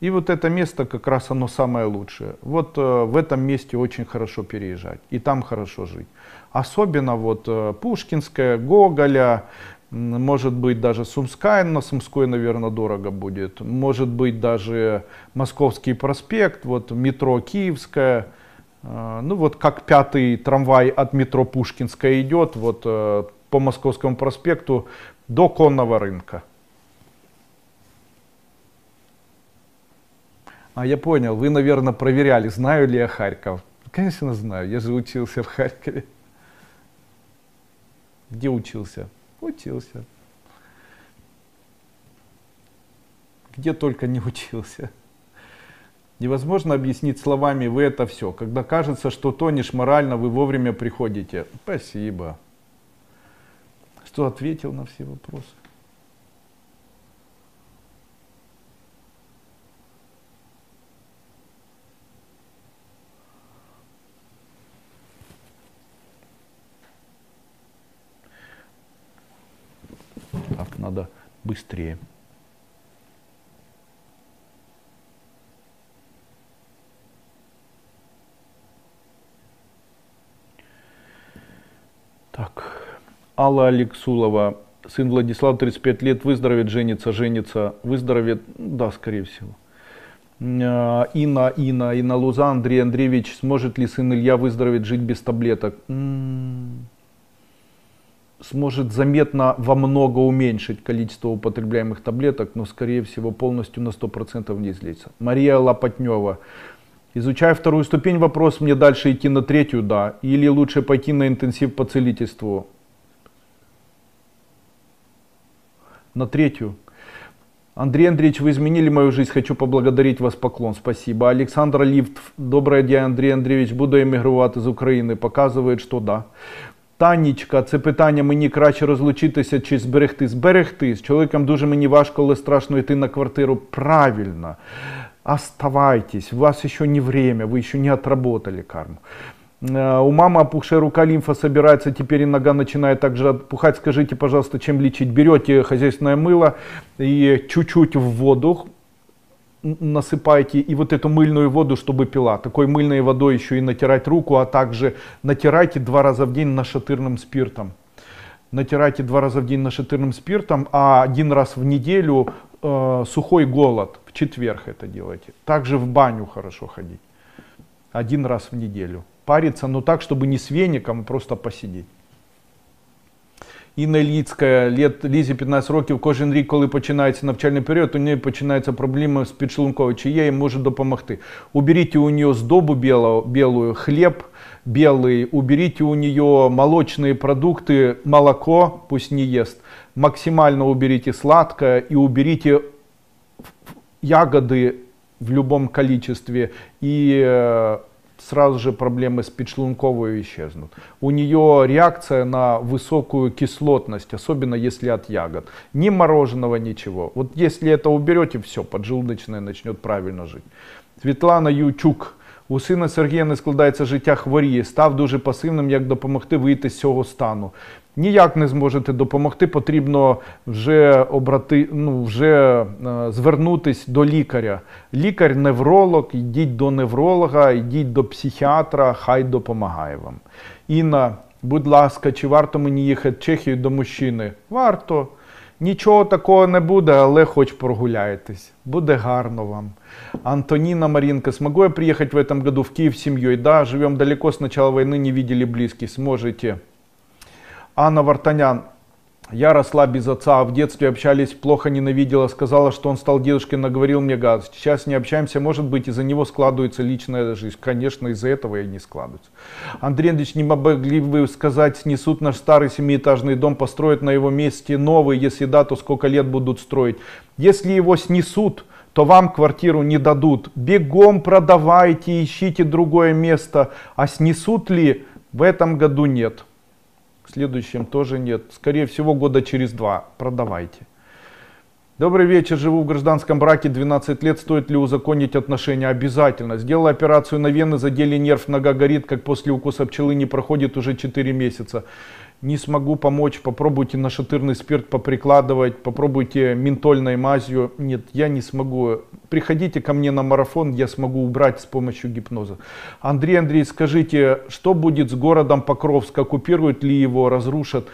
И вот это место как раз оно самое лучшее. Вот э, в этом месте очень хорошо переезжать. И там хорошо жить. Особенно вот э, Пушкинская, Гоголя, может быть даже Сумская, на Сумской, наверное, дорого будет. Может быть даже Московский проспект, вот метро Киевская. А, ну вот как пятый трамвай от метро Пушкинская идет, вот э, по Московскому проспекту до конного рынка. А я понял, вы, наверное, проверяли, знаю ли я Харьков. Конечно, знаю, я же учился в Харькове. Где учился? Учился. Где только не учился. Невозможно объяснить словами «вы это все». Когда кажется, что тонешь морально, вы вовремя приходите. Спасибо. Что ответил на все вопросы? надо быстрее. Так, Алла Алексулова, сын Владислав, 35 лет, выздоровеет, женится, женится, выздоровеет, да, скорее всего. А, Инна, Инна, Инна Луза, Андрей Андреевич, сможет ли сын Илья выздороветь, жить без таблеток? Сможет заметно во много уменьшить количество употребляемых таблеток, но скорее всего полностью на 100% не излечится. Мария Лопатнева. Изучая вторую ступень, вопрос, мне дальше идти на третью, да, или лучше пойти на интенсив по целительству? На третью. Андрей Андреевич, вы изменили мою жизнь, хочу поблагодарить вас, поклон, спасибо. Александр Лифт, добрый день, Андрей Андреевич, буду эмигрировать из Украины, показывает, что да. Танічка, це питання мені краще розлучитися чи зберегти. Зберегти. З чоловіком дуже мені важко, але страшно йти на квартиру. Правильно. Оставайтесь, у вас еще не время, вы еще не отработали карму. Э, у мамы опухшая рука, лимфа собирается, теперь и нога начинает также отпухать. Скажите, пожалуйста, чем лечить? Берете хозяйственное мыло и чуть-чуть в воду насыпаете и вот эту мыльную воду, чтобы пила. Такой мыльной водой еще и натирать руку, а также натирайте два раза в день нашатырным спиртом. Натирайте два раза в день нашатырным спиртом, а один раз в неделю э, сухой голод. В четверг это делайте. Также в баню хорошо ходить. Один раз в неделю Париться, но так, чтобы не с веником, а просто посидеть. Інна Іліцька, літ, Лізі 15 років, кожен рік, коли починається навчальний період, у неї починаються проблеми з підшлунковою, чи є їм може допомогти. Уберіть у нее сдобу белую, белую, хлеб белый, уберите у нее молочные продукты, молоко пусть не ест, максимально уберите сладкое и уберите ягоды в любом количестве и э, сразу же проблемы с подшлунковой исчезнут. У нее реакция на высокую кислотность, особенно если от ягод. Ни мороженого, ничего. Вот если это уберете, все, поджелудочная начнет правильно жить. Светлана Ючук. У сина Сергія не складається життя хворіє, став дуже пасивним, як допомогти вийти з цього стану. Ніяк не зможете допомогти, потрібно вже обрати, ну, вже е, звернутись до лікаря. Лікар-невролог, йдіть до невролога, йдіть до психіатра, хай допомагає вам. Інна, будь ласка, чи варто мені їхати в Чехію до мужчини? Варто. Нічого такого не буде, але хоч прогуляйтесь. Буде гарно вам. Антонина Маринка, смогу я приехать в этом году в Киев с семьей? Да, живем далеко, с начала войны не видели близких, сможете. Анна Вартанян, я росла без отца, а в детстве общались, плохо ненавидела, сказала, что он стал дедушкой, наговорил мне гад. Сейчас не общаемся, может быть, из-за него складывается личная жизнь. Конечно, из-за этого и не складывается. Андрей Андреевич, не могли бы сказать, снесут наш старый семиэтажный дом, построят на его месте новый, если да, то сколько лет будут строить? Если его снесут, то вам квартиру не дадут. Бегом продавайте, ищите другое место. А снесут ли? В этом году нет. Следующем тоже нет. Скорее всего, года через два. Продавайте. Добрый вечер, живу в гражданском браке 12 лет, стоит ли узаконить отношения? Обязательно. Сделал операцию на вены, задели нерв, нога горит, как после укуса пчелы не проходит уже 4 месяца не смогу помочь, попробуйте нашатырный спирт поприкладывать, попробуйте ментольной мазью. Нет, я не смогу. Приходите ко мне на марафон, я смогу убрать с помощью гипноза. Андрей Андрей, скажите, что будет с городом Покровск? Оккупируют ли его, разрушат?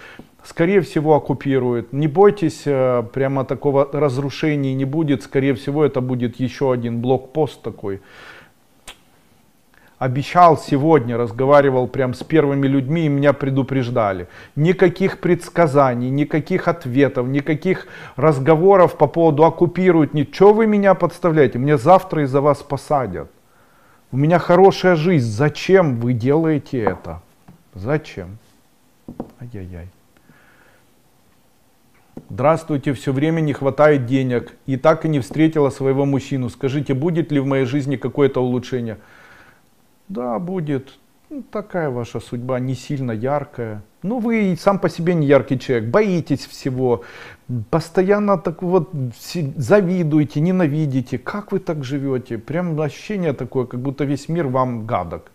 Скорее всего, оккупируют. Не бойтесь, э, прямо такого разрушения не будет. Скорее всего, это будет еще один блокпост такой обещал сегодня, разговаривал прям с первыми людьми и меня предупреждали. Никаких предсказаний, никаких ответов, никаких разговоров по поводу оккупируют. Ничего вы меня подставляете? Мне завтра из-за вас посадят. У меня хорошая жизнь. Зачем вы делаете это? Зачем? Ай-яй-яй. Здравствуйте, все время не хватает денег и так и не встретила своего мужчину. Скажите, будет ли в моей жизни какое-то улучшение? Да, будет. Ну, такая ваша судьба, не сильно яркая. Ну, вы сам по себе не яркий человек, боитесь всего, постоянно так вот завидуете, ненавидите. Как вы так живете? Прям ощущение такое, как будто весь мир вам гадок.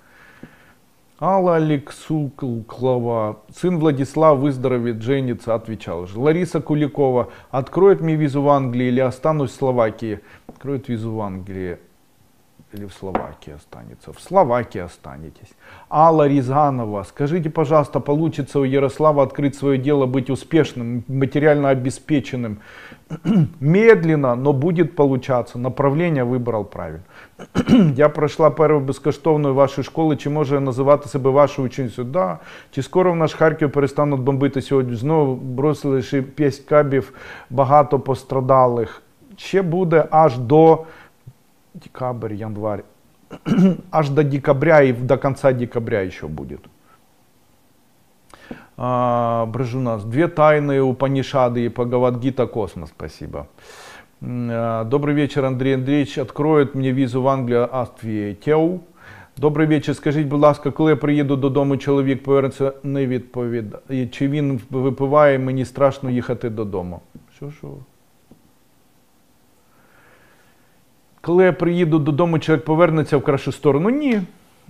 Алла Алексуклова, сын Владислав выздоровеет, женится, отвечал же. Лариса Куликова, откроет мне визу в Англии или останусь в Словакии? Откроет визу в Англии или в Словакии останется? В Словакии останетесь. Алла Рязанова, скажите, пожалуйста, получится у Ярослава открыть свое дело, быть успешным, материально обеспеченным? Медленно, но будет получаться. Направление выбрал правильно. Я пройшла перву безкоштовну вашої школи, чи може я називати себе вашою ученицею? Да. Чи скоро в наш Харків перестануть бомбити сьогодні? Знову бросили ще 5 кабів, багато пострадалих. Ще буде аж до декабрь, январь, аж до декабря и до конца декабря еще будет. А, нас Две тайны у Панишады и Пагавадгита Космос. Спасибо. А, добрый вечер, Андрей Андреевич. Откроет мне визу в Англию Ответил. Добрий вечір. Скажіть, будь ласка, коли я приїду додому, чоловік повернеться, не відповідає. Чи він випиває, мені страшно їхати додому. Що що? Коли я приїду додому, чоловік повернеться в кращу сторону? Ні.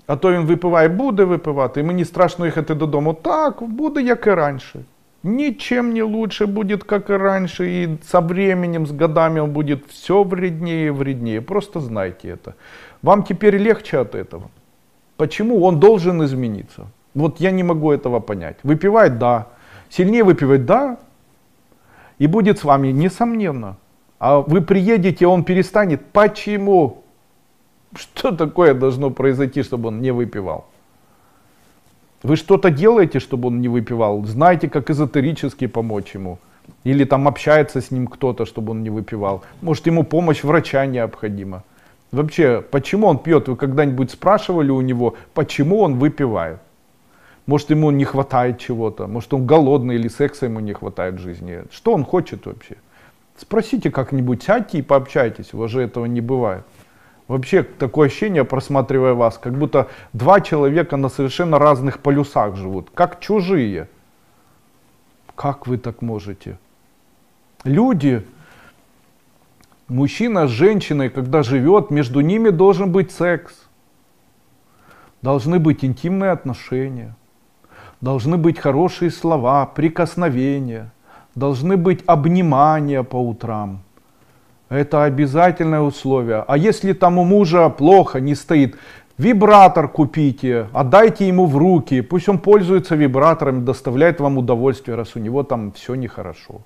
А то він випиває, буде випивати, і мені страшно їхати додому. Так, буде як і раніше. Ничем не лучше будет, как и раньше, и со временем, с годами он будет все вреднее и вреднее. Просто знайте это. Вам теперь легче от этого. Почему? Он должен измениться. Вот я не могу этого понять. Выпивает, да. Сильнее выпивать, да. И будет с вами, несомненно. А вы приедете, он перестанет. Почему? Что такое должно произойти, чтобы он не выпивал? Вы что-то делаете, чтобы он не выпивал? Знаете, как эзотерически помочь ему? Или там общается с ним кто-то, чтобы он не выпивал? Может, ему помощь врача необходима? Вообще, почему он пьет? Вы когда-нибудь спрашивали у него, почему он выпивает? Может, ему не хватает чего-то? Может, он голодный или секса ему не хватает в жизни? Что он хочет вообще? Спросите как-нибудь, сядьте и пообщайтесь. У вас же этого не бывает. Вообще такое ощущение, просматривая вас, как будто два человека на совершенно разных полюсах живут, как чужие. Как вы так можете? Люди, мужчина с женщиной, когда живет, между ними должен быть секс. Должны быть интимные отношения. Должны быть хорошие слова, прикосновения. Должны быть обнимания по утрам это обязательное условие. А если там у мужа плохо, не стоит, вибратор купите, отдайте ему в руки, пусть он пользуется вибратором, доставляет вам удовольствие, раз у него там все нехорошо.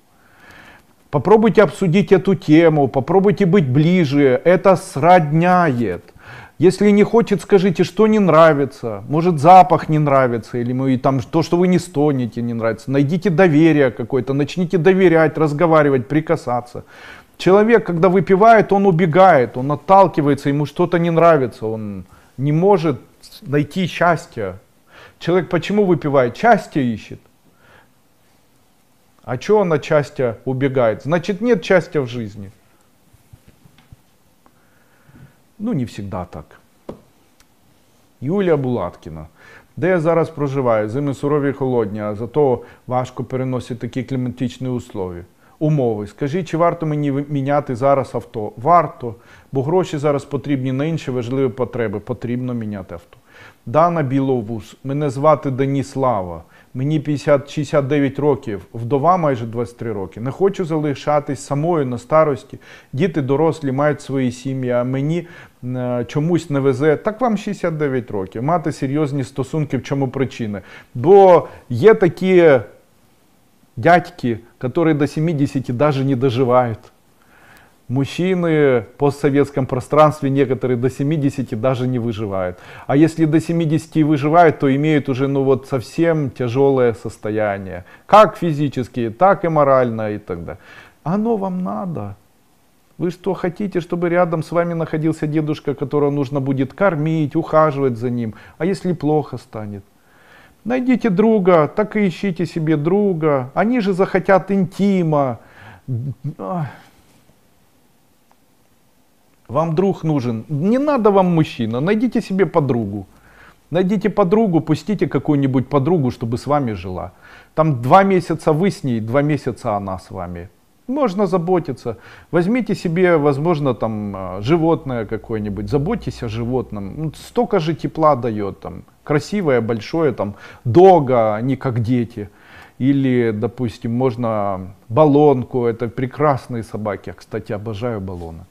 Попробуйте обсудить эту тему, попробуйте быть ближе, это сродняет. Если не хочет, скажите, что не нравится. Может, запах не нравится, или мы, там, то, что вы не стонете, не нравится. Найдите доверие какое-то, начните доверять, разговаривать, прикасаться. Человек, когда выпивает, он убегает, он отталкивается, ему что-то не нравится, он не может найти счастье. Человек почему выпивает? Счастье ищет. А что он от счастья убегает? Значит, нет счастья в жизни. Ну, не всегда так. Юлія Булаткіна. Де я зараз проживаю? Зими сурові і холодні, а зато важко переносити такі кліматичні условия умови. Скажіть, чи варто мені міняти зараз авто? Варто, бо гроші зараз потрібні на інші важливі потреби. Потрібно міняти авто. Дана Біловус, мене звати Даніслава. Мені 50, 69 років, вдова майже 23 роки. Не хочу залишатись самою на старості. Діти дорослі мають свої сім'ї, а мені е, чомусь не везе. Так вам 69 років. Мати серйозні стосунки, в чому причини. Бо є такі дядьки, которые до 70 даже не доживают. Мужчины в постсоветском пространстве некоторые до 70 даже не выживают. А если до 70 выживают, то имеют уже ну вот совсем тяжелое состояние. Как физически, так и морально и так далее. Оно вам надо. Вы что, хотите, чтобы рядом с вами находился дедушка, которого нужно будет кормить, ухаживать за ним? А если плохо станет? Найдите друга, так и ищите себе друга. Они же захотят интима. Вам друг нужен. Не надо вам мужчина, найдите себе подругу. Найдите подругу, пустите какую-нибудь подругу, чтобы с вами жила. Там два месяца вы с ней, два месяца она с вами. Можно заботиться. Возьмите себе, возможно, там а, животное какое-нибудь, заботьтесь о животном. Ну, столько же тепла дает там. Красивое, большое, там, дога, они как дети. Или, допустим, можно баллонку, это прекрасные собаки. Я, кстати, обожаю баллонок.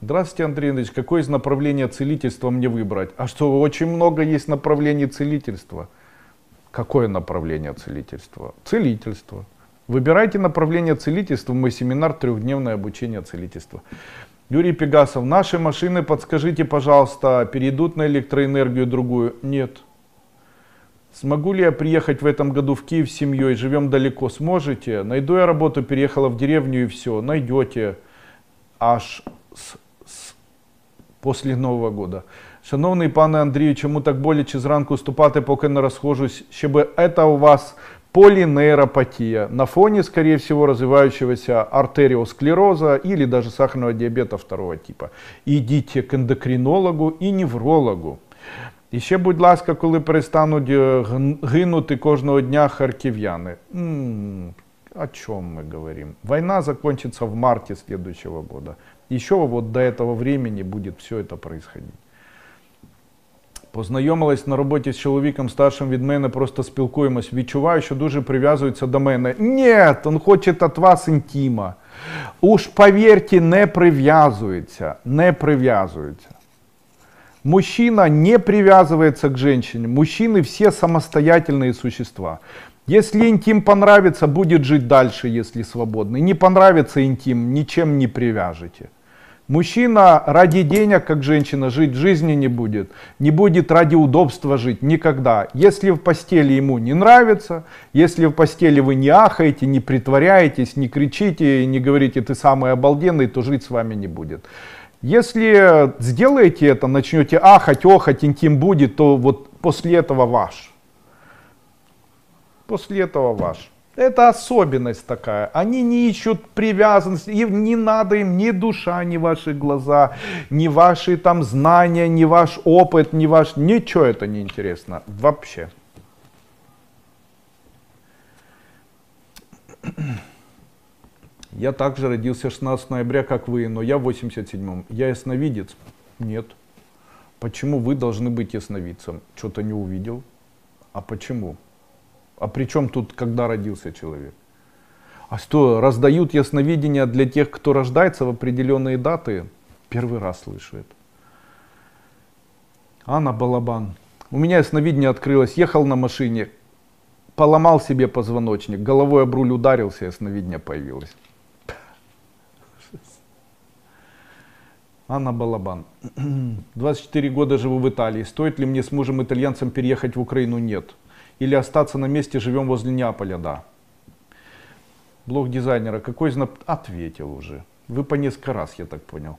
Здравствуйте, Андрей Андреевич. Какое из направления целительства мне выбрать? А что, очень много есть направлений целительства. Какое направление целительства? Целительство. Выбирайте направление целительства. Мой семинар «Трехдневное обучение целительства». Юрий Пегасов, наши машины, подскажите, пожалуйста, перейдут на электроэнергию другую? Нет. Смогу ли я приехать в этом году в Киев с семьей? Живем далеко. Сможете? Найду я работу, переехала в деревню и все. Найдете. Аж с, с, после Нового года. Шановний пане Андрію, чому так боляче зранку ступати, поки не розхожусь, щоб это у вас полинейропатия на фоне, скорее всего, развивающегося артериосклероза или даже сахарного диабета второго типа. Идите к эндокринологу і неврологу. І ще, будь ласка, коли перестануть гинути кожного дня харків'яни. О чем мы говорим? Война закончится в марте следующего года. Еще вот до этого времени будет все это происходить. Познайомилась на роботі з чоловіком старшим від мене, просто спілкуємось. Відчуваю, що дуже прив'язується до мене. Ні, він хоче від вас інтима. Уж повірте, не прив'язується. Не прив'язується. Мужчина не привязывается к женщине. Мужчины все самостоятельные существа. Если интим понравится, будет жить дальше, если свободный. Не понравится интим, ничем не привяжете. Мужчина ради денег, как женщина, жить жизни не будет. Не будет ради удобства жить никогда. Если в постели ему не нравится, если в постели вы не ахаете, не притворяетесь, не кричите, не говорите ты самый обалденный, то жить с вами не будет. Если сделаете это, начнете ахать, охать, интим будет, то вот после этого ваш. После этого ваш. Это особенность такая. Они не ищут привязанности, и не надо им ни душа, ни ваши глаза, ни ваши там знания, ни ваш опыт, ни ваш... Ничего это не интересно вообще. Я также родился 16 ноября, как вы, но я в 87-м. Я ясновидец? Нет. Почему вы должны быть ясновидцем? Что-то не увидел. А почему? А при чем тут, когда родился человек? А что, раздают ясновидение для тех, кто рождается в определенные даты? Первый раз слышу это. Анна Балабан. У меня ясновидение открылось, ехал на машине, поломал себе позвоночник, головой об руль ударился, ясновидение появилось. Анна Балабан. 24 года живу в Италии. Стоит ли мне с мужем-итальянцем переехать в Украину? Нет. Или остаться на месте, живем возле Неаполя? Да. Блог дизайнера. Какой знак? Ответил уже. Вы по несколько раз, я так понял.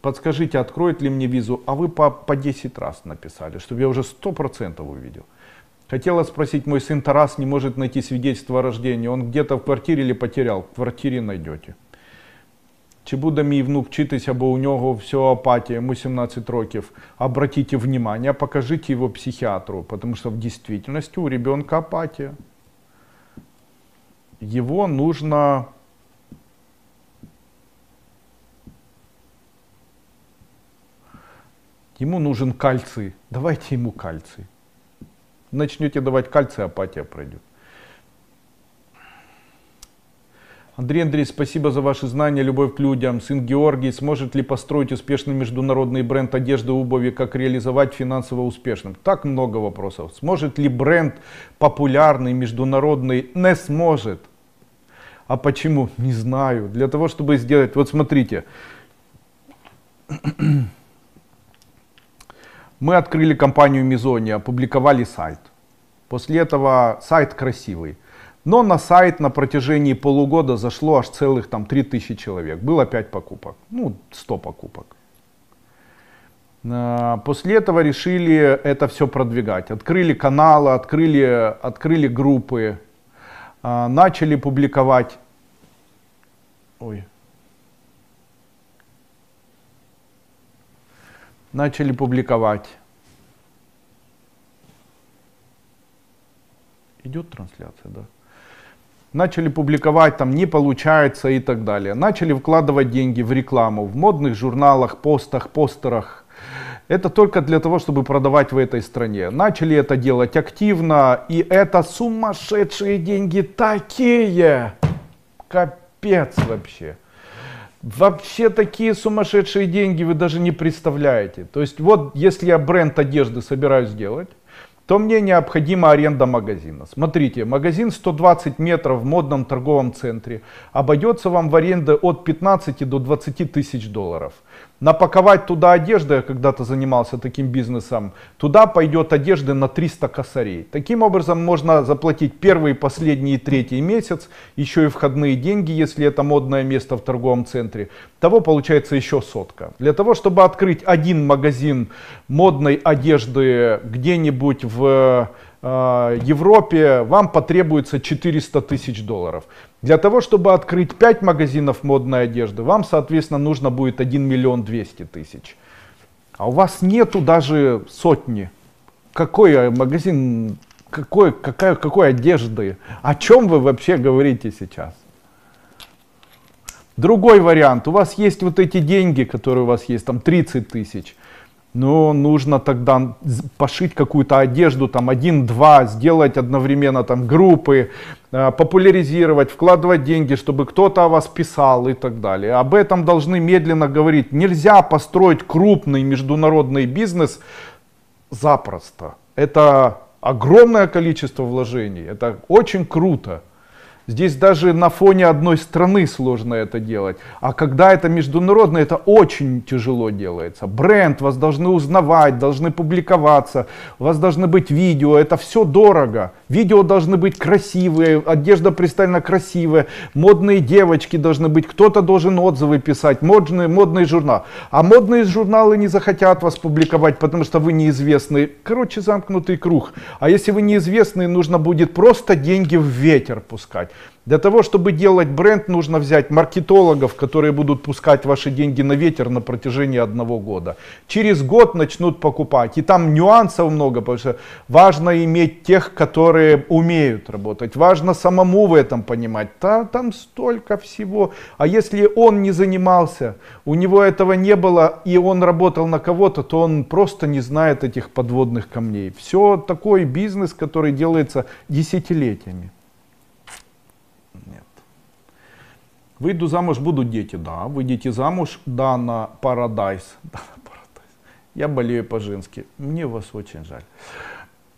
Подскажите, откроет ли мне визу? А вы по, по 10 раз написали, чтобы я уже 100% увидел. Хотела спросить, мой сын Тарас не может найти свидетельство о рождении. Он где-то в квартире или потерял? В квартире найдете. Чи буде мій внук вчитися, бо у нього все апатія, йому 17 років. Обратите внимание, покажите его психиатру, потому что в действительности у ребенка апатия. Его нужно Ему нужен кальций. Давайте ему кальций. Начнете давать кальций, апатия пройдет. Андрей Андрей, спасибо за ваши знания, любовь к людям. Сын Георгий, сможет ли построить успешный международный бренд одежды и обуви, как реализовать финансово успешным? Так много вопросов. Сможет ли бренд популярный, международный? Не сможет. А почему? Не знаю. Для того, чтобы сделать, вот смотрите, мы открыли компанию Мизония, опубликовали сайт. После этого сайт красивый. Но на сайт на протяжении полугода зашло аж целых там 3000 человек. Было 5 покупок, ну 100 покупок. А, после этого решили это все продвигать. Открыли каналы, открыли, открыли группы, а, начали публиковать. Ой. Начали публиковать. Идет трансляция, да? Начали публиковать, там не получается и так далее. Начали вкладывать деньги в рекламу, в модных журналах, постах, постерах. Это только для того, чтобы продавать в этой стране. Начали это делать активно, и это сумасшедшие деньги такие. Капец вообще. Вообще такие сумасшедшие деньги вы даже не представляете. То есть вот если я бренд одежды собираюсь сделать, то мне необходима аренда магазина. Смотрите, магазин 120 метров в модном торговом центре обойдется вам в аренде от 15 до 20 тысяч долларов напаковать туда одежды, я когда-то занимался таким бизнесом, туда пойдет одежды на 300 косарей. Таким образом можно заплатить первый, последний и третий месяц, еще и входные деньги, если это модное место в торговом центре. Того получается еще сотка. Для того, чтобы открыть один магазин модной одежды где-нибудь в Европе вам потребуется 400 тысяч долларов. Для того, чтобы открыть 5 магазинов модной одежды, вам, соответственно, нужно будет 1 миллион 200 тысяч. А у вас нету даже сотни. Какой магазин, какой, какая, какой одежды? О чем вы вообще говорите сейчас? Другой вариант. У вас есть вот эти деньги, которые у вас есть, там 30 тысяч. Но нужно тогда пошить какую-то одежду, там один-два, сделать одновременно там группы, э, популяризировать, вкладывать деньги, чтобы кто-то о вас писал и так далее. Об этом должны медленно говорить. Нельзя построить крупный международный бизнес запросто. Это огромное количество вложений, это очень круто. Здесь даже на фоне одной страны сложно это делать. А когда это международно, это очень тяжело делается. Бренд, вас должны узнавать, должны публиковаться, у вас должны быть видео, это все дорого. Видео должны быть красивые, одежда представлена красивая, модные девочки должны быть, кто-то должен отзывы писать, модный, модный журнал. А модные журналы не захотят вас публиковать, потому что вы неизвестны. Короче, замкнутый круг. А если вы неизвестны, нужно будет просто деньги в ветер пускать. Для того, чтобы делать бренд, нужно взять маркетологов, которые будут пускать ваши деньги на ветер на протяжении одного года. Через год начнут покупать. И там нюансов много, потому что важно иметь тех, которые умеют работать. Важно самому в этом понимать. Да, там столько всего. А если он не занимался, у него этого не было, и он работал на кого-то, то он просто не знает этих подводных камней. Все такой бизнес, который делается десятилетиями. Выйду замуж, будут дети. Да, выйдете замуж, да, на парадайз. Да, на парадайз. Я болею по-женски. Мне вас очень жаль.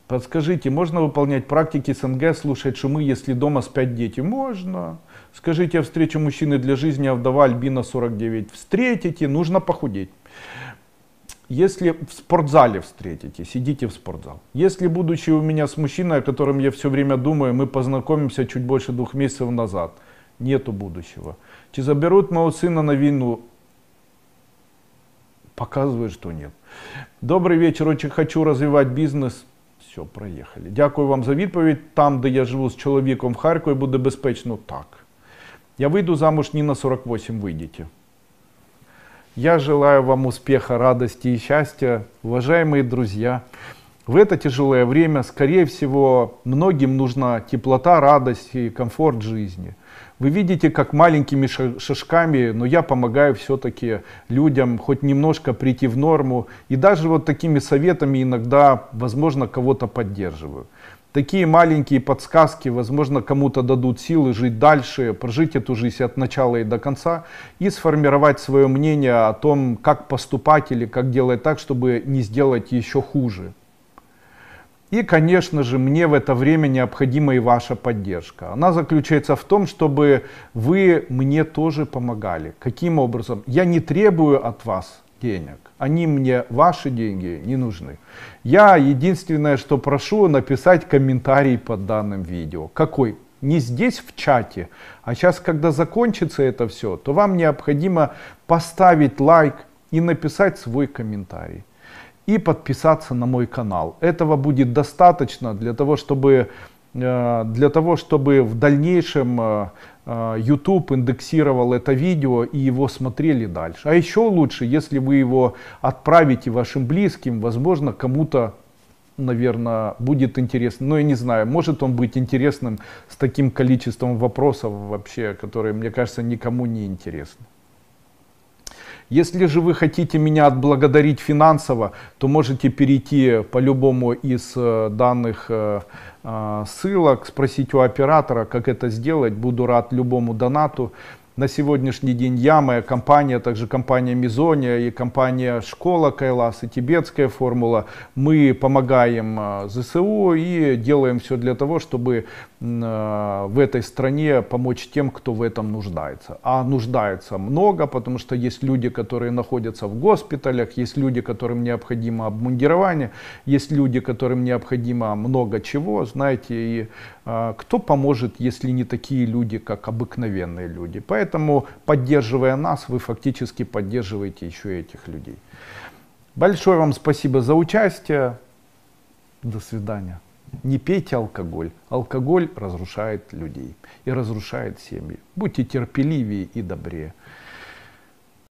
Подскажите, можно выполнять практики СНГ, слушать шумы, если дома спят дети? Можно. Скажите, я встречу мужчины для жизни, а вдова Альбина 49. Встретите, нужно похудеть. Если в спортзале встретите, сидите в спортзал. Если, будучи у меня с мужчиной, о котором я все время думаю, мы познакомимся чуть больше двух месяцев назад – нету будущего. Чи заберут моего сына на війну? Показывает, что нет. Добрый вечер, очень хочу развивать бизнес. Все, проехали. Дякую вам за відповідь. Там, де я живу з чоловіком в Харкові, буде безпечно так. Я выйду замуж не на 48, выйдете. Я желаю вам успеха, радости и счастья. Уважаемые друзья, в это тяжелое время, скорее всего, многим нужна теплота, радость и комфорт жизни – вы видите, как маленькими шажками, но я помогаю все-таки людям хоть немножко прийти в норму. И даже вот такими советами иногда, возможно, кого-то поддерживаю. Такие маленькие подсказки, возможно, кому-то дадут силы жить дальше, прожить эту жизнь от начала и до конца и сформировать свое мнение о том, как поступать или как делать так, чтобы не сделать еще хуже. И, конечно же, мне в это время необходима и ваша поддержка. Она заключается в том, чтобы вы мне тоже помогали. Каким образом? Я не требую от вас денег. Они мне, ваши деньги, не нужны. Я единственное, что прошу, написать комментарий под данным видео. Какой? Не здесь в чате, а сейчас, когда закончится это все, то вам необходимо поставить лайк и написать свой комментарий и подписаться на мой канал. Этого будет достаточно для того, чтобы, э, для того, чтобы в дальнейшем э, э, YouTube индексировал это видео и его смотрели дальше. А еще лучше, если вы его отправите вашим близким, возможно, кому-то наверное, будет интересно. Но я не знаю, может он быть интересным с таким количеством вопросов вообще, которые, мне кажется, никому не интересны. Если же вы хотите меня отблагодарить финансово, то можете перейти по любому из э, данных э, э, ссылок, спросить у оператора, как это сделать. Буду рад любому донату. На сегодняшний день я, моя компания, также компания Мизония и компания Школа Кайлас и Тибетская формула, мы помогаем ЗСУ и делаем все для того, чтобы в этой стране помочь тем, кто в этом нуждается. А нуждается много, потому что есть люди, которые находятся в госпиталях, есть люди, которым необходимо обмундирование, есть люди, которым необходимо много чего, знаете, и а, кто поможет, если не такие люди, как обыкновенные люди. Поэтому, поддерживая нас, вы фактически поддерживаете еще и этих людей. Большое вам спасибо за участие. До свидания. Не пейте алкоголь. Алкоголь разрушает людей и разрушает семьи. Будьте терпеливее и добрее.